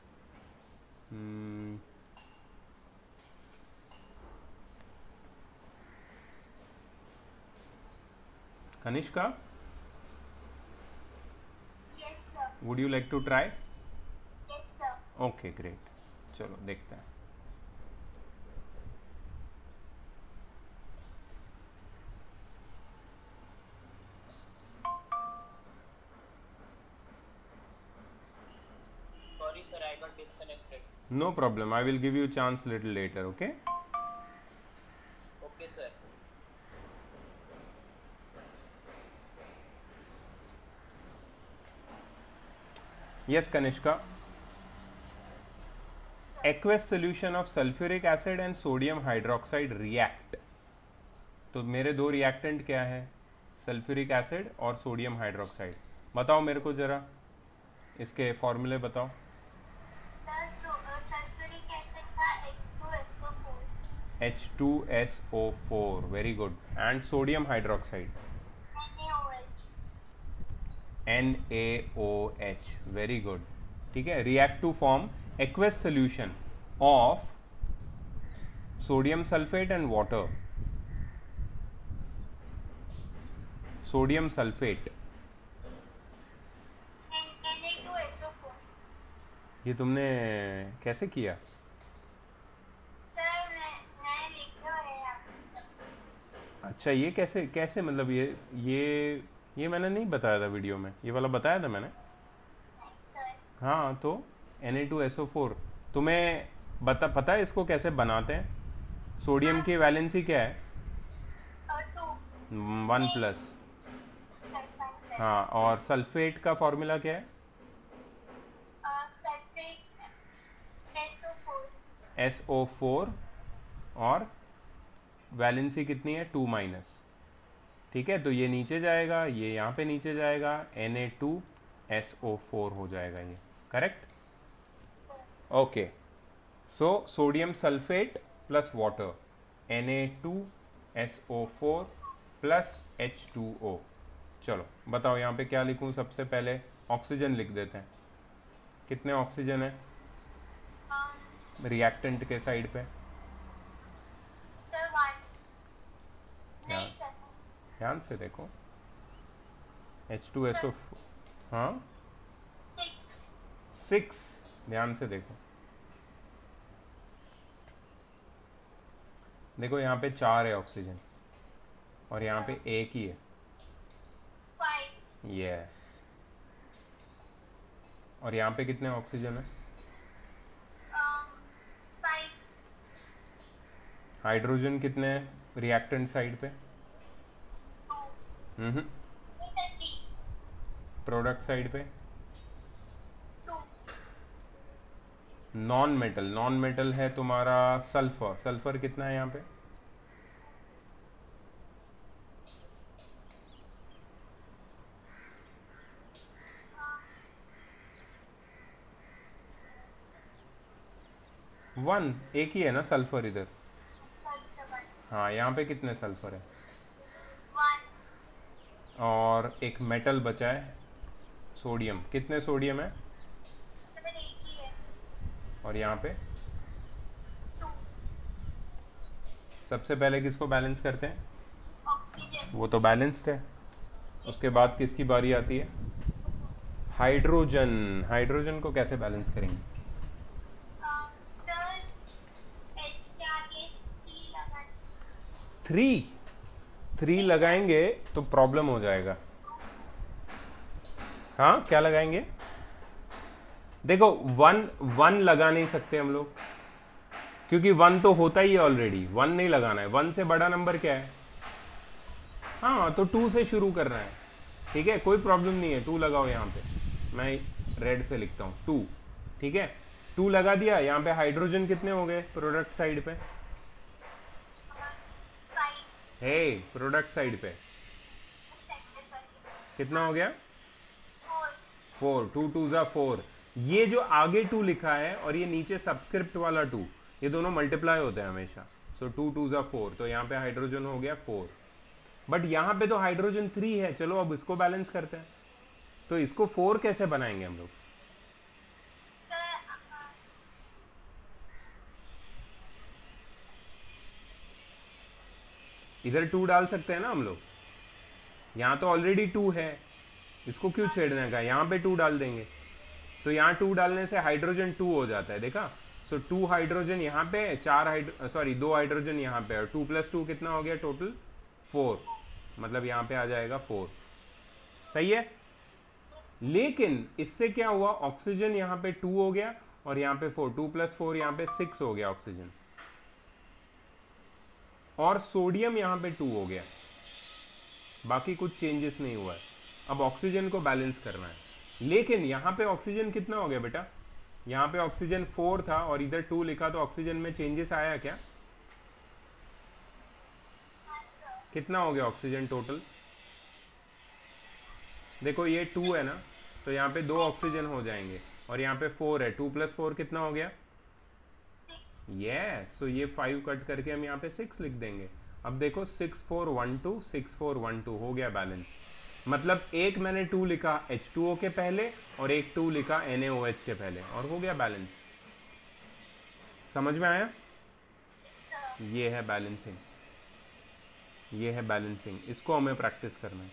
Kanishka? Yes sir would you like to try yes sir okay great चलो देखते हैं Sorry, sir, I got disconnected. no problem i will give you chance little later okay Okay, Yes Kanishka aqueous solution of sulphuric acid and sodium hydroxide react तो मेरे दो reactant क्या है? Sulphuric acid और sodium hydroxide बताओ मेरे को जरा। इसके फॉर्मूले बताओ। H two S O four very good and sodium hydroxide N A O H very good ठीक है? React to form aqueous solution of sodium sulphate and water sodium sulphate ये तुमने कैसे किया? अच्छा ये कैसे कैसे मतलब ये ये ये मैंने नहीं बताया था वीडियो में, ये वाला बताया था मैंने। हाँ तो Na2SO4 तुम्हें बता, पता है इसको कैसे बनाते हैं? सोडियम की वैलेंसी क्या है? One plus. हाँ और सल्फेट का फॉर्मूला क्या है? एस ओ फोर और वैलेंसी कितनी है? Two minus. ठीक है तो ये नीचे जाएगा ये यहाँ पे नीचे जाएगा N A two S O four हो जाएगा ये correct okay so sodium sulphate plus water N A two S O four plus H two O चलो बताओ यहाँ पे क्या लिखूँ सबसे पहले? ऑक्सीजन लिख देते हैं। कितने ऑक्सीजन है? रिएक्टेंट के साइड पे सर वन नहीं हाँ। सर ध्यान से देखो। एच टू एस ओ हाँ? सिक्स ध्यान से देखो। देखो यहाँ पे चार है ऑक्सीजन और यहाँ पे एक ही है। यस और यहाँ पे कितने ऑक्सीजन है? हाइड्रोजन कितने हैं? रिएक्टेंट साइड पे टू हम्म नहीं सर थ्री प्रोडक्ट साइड पे? नॉन मेटल नॉन मेटल है तुम्हारा सल्फ़र सल्फ़र कितना है यहाँ पे? वन एक ही है ना सल्फ़र इधर? सर वन हाँ यहाँ पे कितने सल्फ़र है? और एक मेटल बचा है सोडियम कितने सोडियम है? और यहाँ पे? सबसे पहले किसको बैलेंस करते हैं? वो तो बैलेंस्ड है। उसके बाद किसकी बारी आती है? हाइड्रोजन हाइड्रोजन को कैसे बैलेंस करेंगे? थ्री लगा थ्री लगाएँगे तो प्रॉब्लम हो जाएगा। हाँ क्या लगाएँगे? देखो वन वन लगा नहीं सकते हम लोग। क्योंकि वन तो होता ही है ऑलरेडी वन नहीं लगाना है। वन से बड़ा नंबर क्या है? हाँ तो टू से शुरू करना है। ठीक है? कोई प्रॉब्लम नहीं है। टू लगाओ यहाँ पे। मैं रेड से लिखता हूँ। टू ठीक है? टू लगा दिया। यहाँ पे हाइड्रोजन कितने हो गए? प्रोडक्ट साइड पे। हे प्रोडक्ट साइड पे। कितना हो गया? फोर टू टू ज़ा फोर ये जो आगे टू लिखा है और ये नीचे सब्सक्रिप्ट वाला टू ये दोनों मल्टीप्लाई होते हैं हमेशा। सो टू टू ज़ा फोर तो यहाँ पे हाइड्रोजन हो गया फोर बट यहाँ पे तो हाइड्रोजन थ्री है। चलो अब इसको बैलेंस करते हैं। तो इसको फोर कैसे बनाएँगे हम लोग? इधर टू डाल सकते हैं ना हम लोग। यहाँ तो ऑलरेडी टू है। इसको क्यों छेड़ने का यहाँ पे टू डाल देंगे। तो यहाँ टू डालने से हाइड्रोजन टू हो जाता है, देखा? सो टू हाइड्रोजन यहाँ पे, चार हाइड्रो सॉरी दो हाइड्रोजन यहाँ पे और टू प्लस टू कितना हो गया टोटल फोर मतलब यहाँ पे आ जाएगा फोर सही है? लेकिन इससे क्या हुआ? ऑक्सीजन यहाँ पे टू हो गया और यहाँ पे फोर टू प्लस फोर यहाँ पे सिक्स हो गया ऑक्सीजन और सोडियम यहाँ पे टू हो गया। बाकी कुछ चेंजेस नहीं हुआ है। अब ऑक्सीजन को बैलेंस करना है। लेकिन यहाँ पे ऑक्सीजन कितना हो गया बेटा? यहाँ पे ऑक्सीजन फोर था और इधर टू लिखा तो ऑक्सीजन में चेंजेस आया क्या? कितना हो गया ऑक्सीजन टोटल देखो ये टू है ना तो यहाँ पे दो ऑक्सीजन हो जाएँगे और यहाँ पे फोर है। टू प्लस फोर कितना हो गया. यस सो ये फाइव कट करके हम यहाँ पे सिक्स लिख देंगे। अब देखो six four one two six four one two हो गया बैलेंस मतलब एक मैंने टू लिखा एच टू ओ के पहले और एक टू लिखा एन ए ओ एच के पहले, और हो गया बैलेंस समझ में आया? ये है बैलेंसिंग ये है बैलेंसिंग इसको हमें प्रैक्टिस करना है।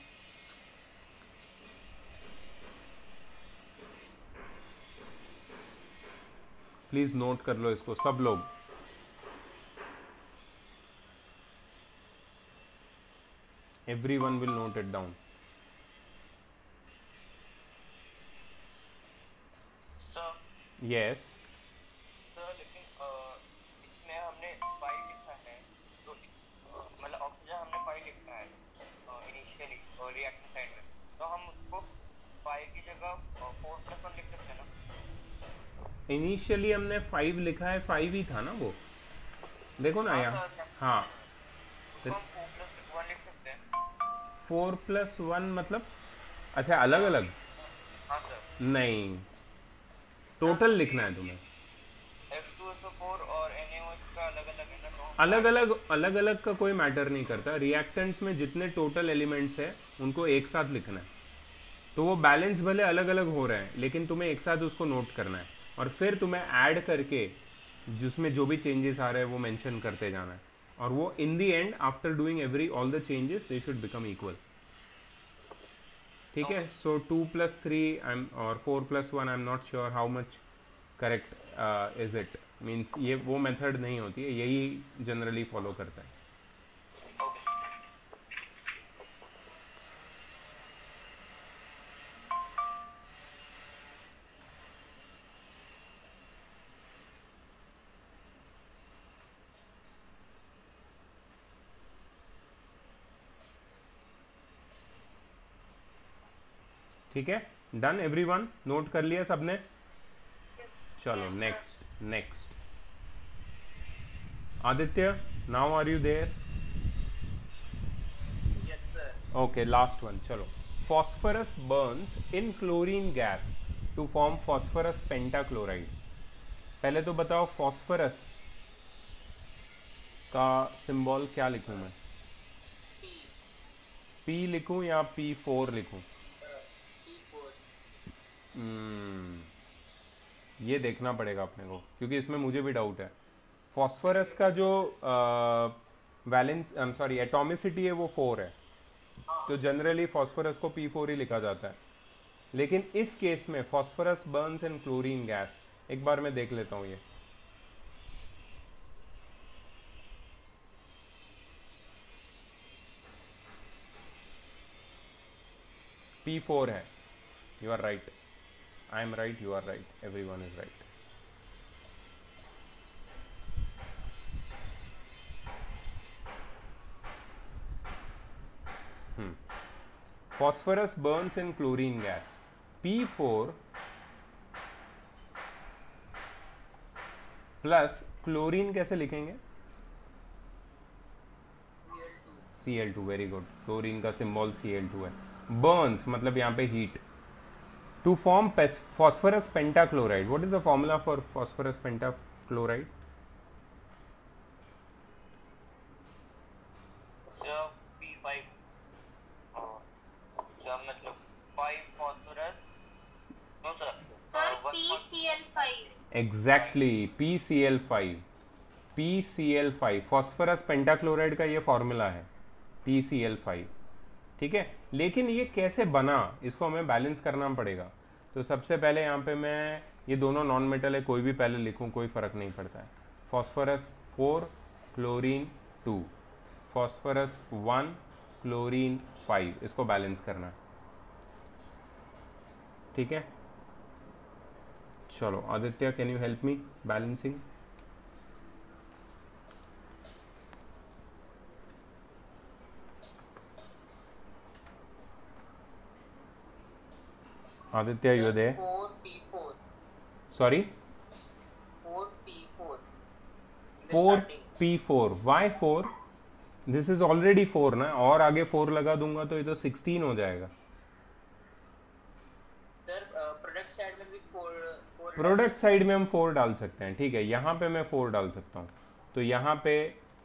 प्लीज़ नोट कर लो इसको सब लोग। Every one will note down. Down yes लेकिन इसमें हमने फाइव लिखा है तो हम उसको फाइव की जगह फोर प्लस वन लिख सकते हैं इनिशियली हमने फाइव लिखा है फाइव ही था ना वो? देखो ना हाँ, यहाँ। हाँ फोर प्लस वन मतलब? अच्छा अलग अलग हाँ सर नहीं। टोटल लिखना है तुम्हें। अलग अलग अलग अलग का कोई मैटर नहीं करता। रिएक्टेंट्स में जितने टोटल एलिमेंट्स है उनको एक साथ लिखना है। तो वो बैलेंस भले अलग अलग हो रहे हैं लेकिन तुम्हें एक साथ उसको नोट करना है। और फिर तुम्हें ऐड करके जिसमें जो भी चेंजेस आ रहे हैं वो मेंशन करते जाना है। और वो in the end after doing every all the changes they should become equal ठीक है? So two plus three I am और four plus one I am not sure how much correct is it means ये वो method नहीं होती है यही generally follow करता है। ठीक है? डन एवरी वन नोट कर लिया सबने? चलो next next Aditya now are you there okay last one चलो. Phosphorus burns in chlorine gas to form phosphorus pentachloride पहले तो बताओ फॉस्फरस का सिंबल क्या लिखूं मैं? पी लिखूं या पी फोर लिखूं? ये देखना पड़ेगा अपने को, क्योंकि इसमें मुझे भी डाउट है। फॉस्फोरस का जो valence I am sorry atomicity है वो फोर है। तो जनरली फॉस्फोरस को पी फोर ही लिखा जाता है। लेकिन इस केस में phosphorus burns and chlorine gas एक बार मैं देख लेता हूँ ये। पी फोर है। You are right I am right you are right every one is right phosphorus burns in chlorine gas. P4 plus chlorine कैसे लिखेंगे? Cl2 वेरी गुड क्लोरीन का सिंबल Cl2 है. बर्न्स मतलब यहाँ पे heat to form phosphorus pentachloride what is the formula for phosphorus pentachloride sir P five sir मतलब five PCl5 exactly PCl5 PCl5 phosphorus pentachloride का ये फॉर्मूला है PCl5 ठीक है? लेकिन ये कैसे बना, इसको हमें बैलेंस करना पड़ेगा। तो सबसे पहले यहाँ पे मैं, ये दोनों नॉन मेटल है, कोई भी पहले लिखूँ, कोई फ़र्क नहीं पड़ता है। Phosphorus four chlorine two phosphorus one chlorine five इसको बैलेंस करना है। ठीक है? चलो, Aditya can you help me balancing Aditya you they Four P four. Sorry Four P four. In the four starting. P four Y four this is already four ना? और आगे four लगा दूँगा तो ये तो सिक्सटीन हो जाएगा। Sir, product side में भी four four. प्रोडक्ट साइड में हम फोर डाल सकते हैं ठीक है? यहाँ पे मैं फोर डाल सकता हूँ। तो यहाँ पे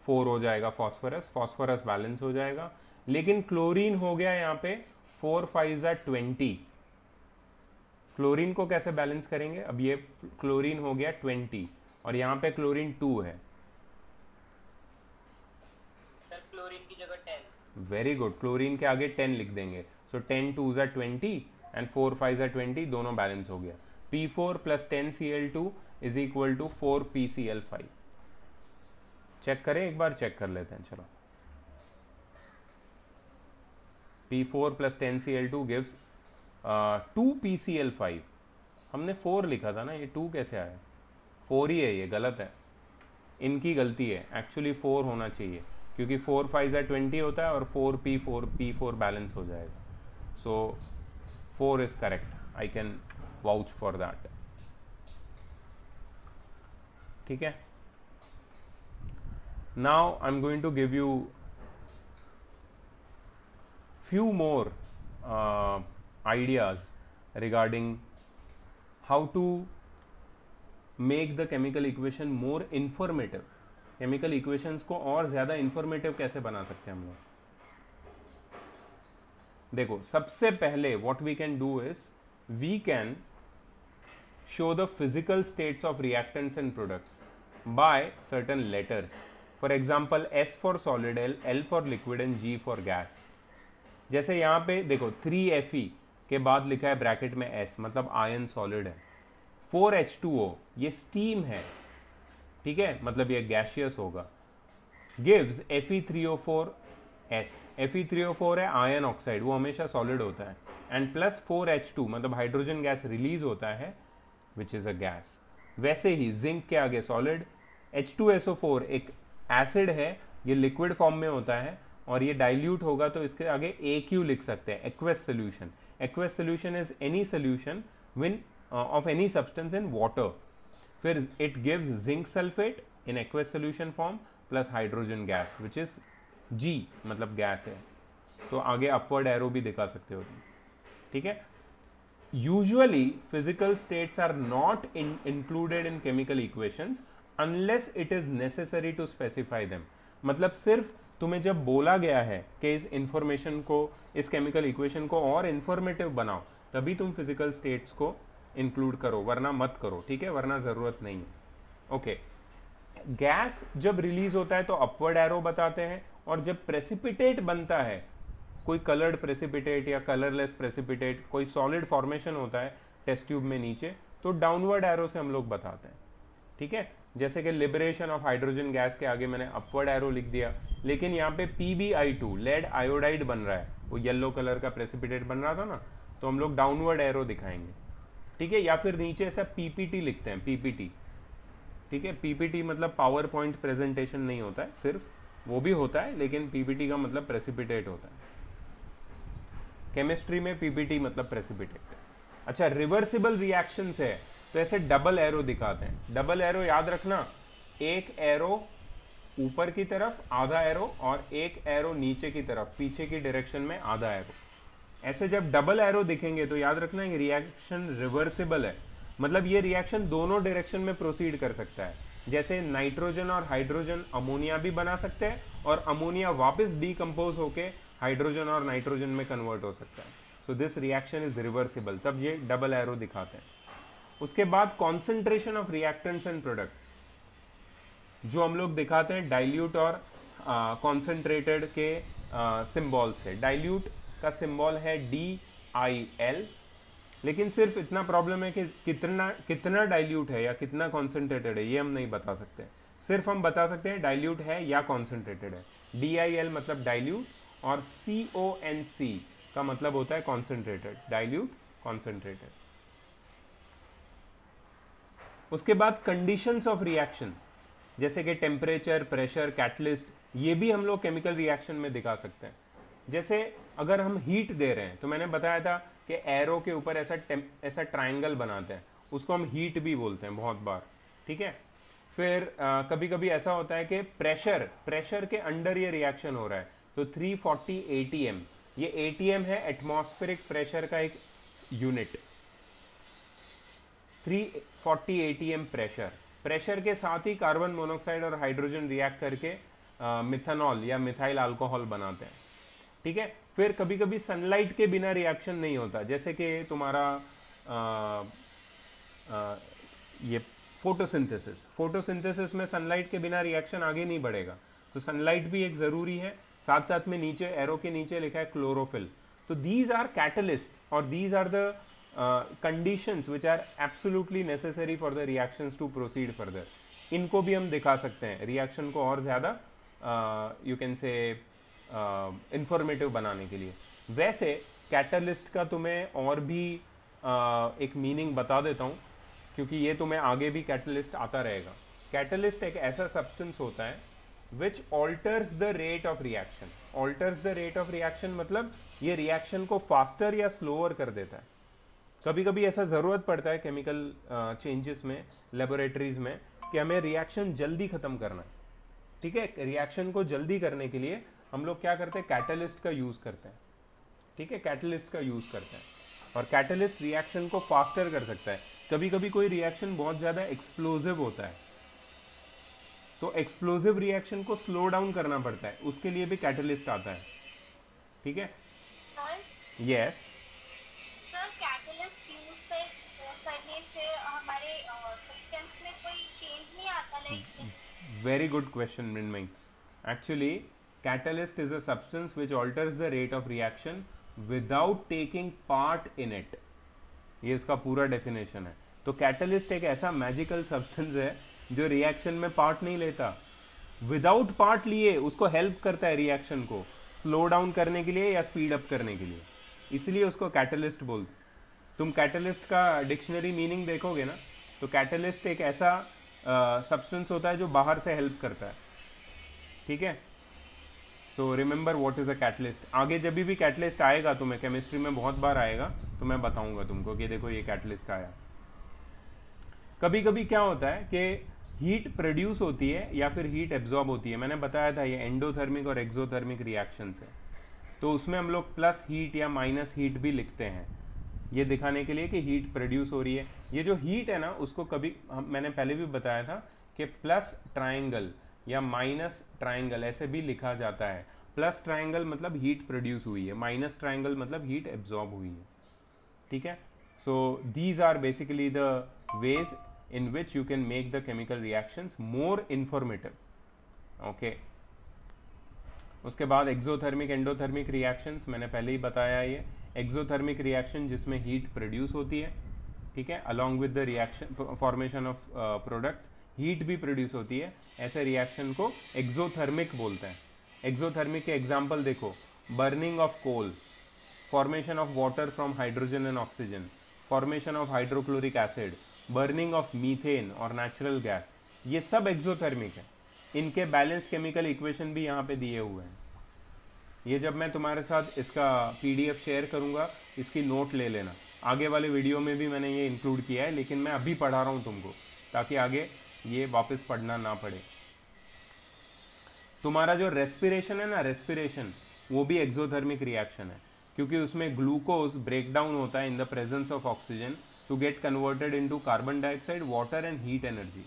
फोर हो जाएगा फॉस्फोरस फॉस्फोरस बैलेंस हो जाएगा। लेकिन क्लोरीन हो गया यहाँ पे फोर फाइव ज़ा ट्वेंटी क्लोरीन को कैसे बैलेंस करेंगे? अब ये क्लोरीन हो गया ट्वेंटी और यहाँ पे क्लोरीन टू है. वेरी गुड क्लोरीन के आगे टेन लिख देंगे। सो टेन टू ज़ा ट्वेंटी एंड फोर फाइव ज़ा ट्वेंटी दोनों बैलेंस हो गया। P four plus ten C L two is equal to four P C L five check करें एक बार चेक कर लेते हैं चलो। P four plus ten C L two gives two P C L five हमने फोर लिखा था ना ये टू कैसे आया? फोर ही है ये गलत है। इनकी गलती है। एक्चुअली फोर होना चाहिए क्योंकि फोर फाइव ज़ा ट्वेंटी होता है और four P four P four balance हो जाएगा। So four is correct I can vouch for that ठीक है? Now I am going to give you few uh, ideas regarding how to make the chemical equation more informative chemical equations को और ज़्यादा informative कैसे बना सकते हैं हम लोग देखो सबसे पहले what we can do is we can show the physical states of reactants and products by certain letters for example S for solid L L for liquid and G for gas जैसे यहाँ पे देखो three F ई के बाद लिखा है bracket में S मतलब आयन सॉलिड है। फोर एच टू ओ ये स्टीम है। ठीक है? मतलब ये गैशियस होगा। Gives F E three O four S F E three O four है आयन ऑक्साइड वो हमेशा सॉलिड होता है। And plus four H two मतलब हाइड्रोजन गैस रिलीज़ होता है विच इज़ अ गैस वैसे ही जिंक के आगे solid H two S O four एक एसिड है, ये लिक्विड फॉर्म में होता है, और ये डाइल्यूट होगा तो इसके आगे ए क्यू लिख सकते हैं aqueous solution aqueous solution is any solution win of any substance in water फिर it gives zinc sulphate in aqueous solution form plus hydrogen gas which is जी मतलब गैस है तो आगे अपवर्ड एरो भी दिखा सकते हो तुम ठीक है usually physical states are not in, included in chemical equations unless it is necessary to specify them मतलब सिर्फ़ तुम्हें जब बोला गया है कि इस इंफॉर्मेशन को, इस केमिकल इक्वेशन को और इन्फॉर्मेटिव बनाओ, तभी तुम फ़िज़िकल स्टेट्स को इंक्लूड करो, वरना मत करो, ठीक है? वरना ज़रूरत नहीं है। ओके गैस जब रिलीज़ होता है तो अपवर्ड एरो बताते हैं और जब प्रेसिपिटेट बनता है, कोई कलर्ड प्रेसिपिटेट या कलरलेस प्रेसिपिटेट कोई सॉलिड फॉर्मेशन होता है टेस्ट ट्यूब में नीचे तो डाउनवर्ड एरो से हम लोग बताते हैं, ठीक है? जैसे कि लिबरेशन ऑफ़ हाइड्रोजन गैस के आगे मैंने अपवर्ड एरो लिख दिया। लेकिन यहाँ पे P B I two lead iodide बन रहा है। वो येलो कलर का प्रेसिपिटेट बन रहा था ना तो हम लोग डाउनवर्ड एरो दिखाएँगे। ठीक है? या फिर नीचे ऐसा पीपीटी लिखते हैं पीपीटी ठीक है? पीपीटी मतलब पावर पॉइंट प्रेजेंटेशन नहीं होता है, सिर्फ़ वो भी होता है, लेकिन पीपीटी का मतलब प्रेसिपिटेट होता है। केमिस्ट्री में पीपीटी मतलब प्रेसिपिटेट अच्छा रिवर्सिबल रिएक्शंस है। तो ऐसे डबल एरो दिखाते हैं। डबल एरो याद रखना, एक एरो ऊपर की तरफ़, आधा एरो और एक एरो नीचे की तरफ़, पीछे की डायरेक्शन में आधा एरो ऐसे जब डबल एरो दिखेंगे तो याद रखना, ये रिएक्शन रिवर्सिबल है। मतलब ये रिएक्शन दोनों डायरेक्शन में प्रोसीड कर सकता है। जैसे नाइट्रोजन और हाइड्रोजन अमोनिया भी बना सकते हैं, और अमोनिया वापस डीकम्पोज होकर हाइड्रोजन और नाइट्रोजन में कन्वर्ट हो सकता है। So this reaction is reversible तब ये डबल एरो दिखाते हैं। उसके बाद concentration of reactants and products जो हम लोग दिखाते हैं डाइल्यूट और कॉन्सेंट्रेटेड के uh, से। डाइल्यूट का सिंबल है डी आई एल लेकिन सिर्फ़ इतना प्रॉब्लम है कि कितना कितना डाइल्यूट है या कितना कॉन्सेंट्रेटेड है ये हम नहीं बता सकते। सिर्फ़ हम बता सकते हैं डाइल्यूट है या कॉन्सेंट्रेटेड है। डी आई एल मतलब डाइल्यूट और सी ओ एन सी का मतलब होता है कॉन्सेंट्रेटेड डाइल्यूट कॉन्सेंट्रेटेड उसके बाद कंडीशंस ऑफ़ रिएक्शन जैसे कि टेम्परेचर प्रेशर कैटलिस्ट ये भी हम लोग केमिकल रिएक्शन में दिखा सकते हैं। जैसे अगर हम हीट दे रहे हैं तो मैंने बताया था कि एरो के ऊपर ऐसा ऐसा ट्राइंगल बनाते हैं। उसको हम हीट भी बोलते हैं बहुत बार ठीक है? फिर आ, कभी कभी ऐसा होता है कि प्रेशर प्रेशर के अंडर ये रिएक्शन हो रहा है। तो 340 फोर्टी ये एटीएम है एटमॉस्फेरिक प्रेशर का एक यूनिट 340 एटीएम प्रेशर प्रेशर के साथ ही कार्बन मोनोक्साइड और हाइड्रोजन रिएक्ट करके मिथेनॉल या मिथाइल अल्कोहल बनाते हैं। ठीक है? फिर कभी कभी सनलाइट के बिना रिएक्शन नहीं होता। जैसे कि तुम्हारा आ, आ, ये फोटोसिंथेसिस फोटोसिंथेसिस में सनलाइट के बिना रिएक्शन आगे नहीं बढ़ेगा। तो सनलाइट भी एक ज़रूरी है। साथ साथ में नीचे एरो के नीचे लिखा है क्लोरोफिल तो दीज आर कैटलिस्ट और these are the conditions which are absolutely necessary for the reactions to proceed further इनको भी हम दिखा सकते हैं। रिएक्शन को और ज़्यादा यू कैन से इंफॉर्मेटिव बनाने के लिए। वैसे कैटलिस्ट का तुम्हें और भी uh, एक मीनिंग बता देता हूँ क्योंकि ये तुम्हें आगे भी कैटलिस्ट आता रहेगा। कैटलिस्ट एक ऐसा सब्सटेंस होता है which alters the rate of reaction alters the rate of reaction मतलब ये रिएक्शन को फास्टर या स्लोअर कर देता है। कभी कभी ऐसा ज़रूरत पड़ता है केमिकल चेंजेस में लेबोरेटरीज में कि हमें रिएक्शन जल्दी ख़त्म करना है। ठीक है? रिएक्शन को जल्दी करने के लिए हम लोग क्या करते हैं? कैटलिस्ट का यूज़ करते हैं। ठीक है? कैटलिस्ट का यूज़ करते हैं। और कैटलिस्ट रिएक्शन को फास्टर कर सकता है। कभी कभी कोई रिएक्शन बहुत ज़्यादा एक्सप्लोजिव होता है। तो एक्सप्लोजिव रिएक्शन को स्लो डाउन करना पड़ता है। उसके लिए भी कैटलिस्ट आता है। ठीक है? Yes very good question Mrinmayi actually catalyst is a substance which alters the rate of reaction without taking part in it. ये इसका पूरा डेफिनेशन है। तो कैटलिस्ट एक ऐसा मैजिकल सब्सटेंस है जो रिएक्शन में पार्ट नहीं लेता। विदाउट पार्ट लिए, उसको हेल्प करता है रिएक्शन को। स्लो डाउन करने के लिए या स्पीड अप करने के लिए। इसलिए उसको कैटलिस्ट बोलते तुम कैटलिस्ट का डिक्शनरी मीनिंग देखोगे ना तो कैटलिस्ट एक ऐसा सब्सटेंस होता है जो बाहर से हेल्प करता है। ठीक है? So remember what is a catalyst आगे जब भी कैटलिस्ट आएगा तुम्हें केमिस्ट्री में बहुत बार आएगा तो मैं बताऊँगा तुमको कि देखो ये कैटलिस्ट आया। कभी कभी क्या होता है कि हीट प्रोड्यूस होती है या फिर हीट एब्जॉर्ब होती है। मैंने बताया था ये एंडोथर्मिक और एक्सोथर्मिक रिएक्शन है। तो उसमें हम लोग प्लस हीट या माइनस हीट भी लिखते हैं। ये दिखाने के लिए कि हीट प्रोड्यूस हो रही है। ये जो हीट है ना, उसको कभी, हम, मैंने पहले भी बताया था कि प्लस ट्राइंगल या माइनस ट्राइंगल ऐसे भी लिखा जाता है। प्लस ट्राइंगल मतलब हीट प्रोड्यूस हुई है। माइनस ट्राइंगल मतलब हीट एब्जॉर्ब हुई है। ठीक है? So these are basically the ways in which you can make the chemical reactions more informative okay उसके बाद एक्सोथर्मिक एंडोथर्मिक रिएक्शंस मैंने पहले ही बताया ये। एक्सोथर्मिक रिएक्शन जिसमें हीट प्रोड्यूस होती है, ठीक है? Along with the reaction formation of products heat भी प्रोड्यूस होती है। ऐसे रिएक्शन को एक्सोथर्मिक बोलते हैं। एक्सोथर्मिक के एग्ज़ाम्पल देखो। Burning of coal formation of water from hydrogen and oxygen formation of hydrochloric acid burning of methane और नेचुरल गैस ये सब एक्सोथर्मिक है। इनके बैलेंस केमिकल इक्वेशन भी यहाँ पे दिए हुए हैं। ये जब मैं तुम्हारे साथ इसका पीडीएफ शेयर करूँगा, इसकी नोट ले लेना। आगे वाले वीडियो में भी मैंने ये इंक्लूड किया है, लेकिन मैं अभी पढ़ा रहा हूँ तुमको, ताकि आगे ये वापस पढ़ना ना पड़े। तुम्हारा जो रेस्पिरेशन है ना रेस्पिरेशन वो भी एक्सोथर्मिक रिएक्शन है, क्योंकि उसमें ग्लूकोज ब्रेक डाउन होता है in the presence of oxygen to get converted into carbon dioxide water and heat energy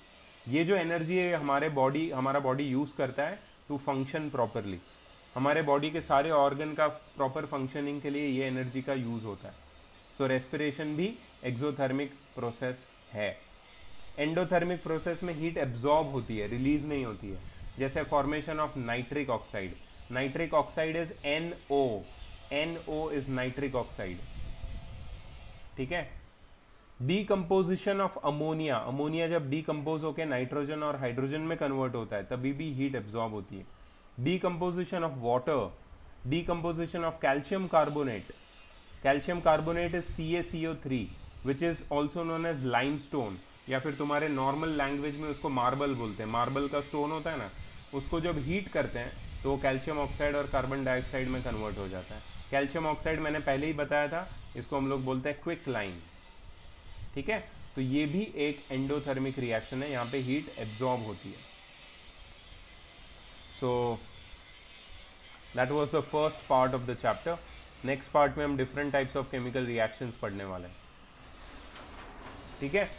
ये जो एनर्जी है हमारे बॉडी हमारा बॉडी यूज़ करता है टू फ़ंक्शन प्रॉपरली हमारे बॉडी के सारे ऑर्गन का प्रॉपर फंक्शनिंग के लिए ये एनर्जी का यूज़ होता है। सो so, रेस्पिरेशन भी एक्जोथर्मिक प्रोसेस है। एंडोथर्मिक प्रोसेस में हीट एब्जॉर्ब होती है रिलीज़ नहीं होती है। जैसे formation of nitric oxide nitric oxide is N O N O is nitric oxide ठीक है? डीकम्पोजिशन ऑफ़ अमोनिया अमोनिया जब डीकम्पोज होकर नाइट्रोजन और हाइड्रोजन में कन्वर्ट होता है तभी भी हीट एब्जॉर्ब होती है। Calcium carbonate calcium carbonate is C A C O three which is also known as limestone या फिर तुम्हारे नॉर्मल लैंग्वेज में उसको मार्बल बोलते हैं। मार्बल का स्टोन होता है ना, उसको जब हीट करते हैं तो कैल्शियम ऑक्साइड और कार्बन डाइऑक्साइड में कन्वर्ट हो जाता है। कैल्शियम ऑक्साइड मैंने पहले ही बताया था, इसको हम लोग बोलते हैं क्विक लाइन ठीक है? तो ये भी एक एंडोथर्मिक रिएक्शन है, यहाँ पे हीट एब्जॉर्ब होती है। So that was the first part of the chapter next part में हम different types of chemical reactions पढ़ने वाले हैं। ठीक है?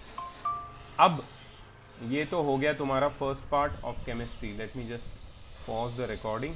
अब, ये तो हो गया तुम्हारा first part of chemistry let me just pause the recording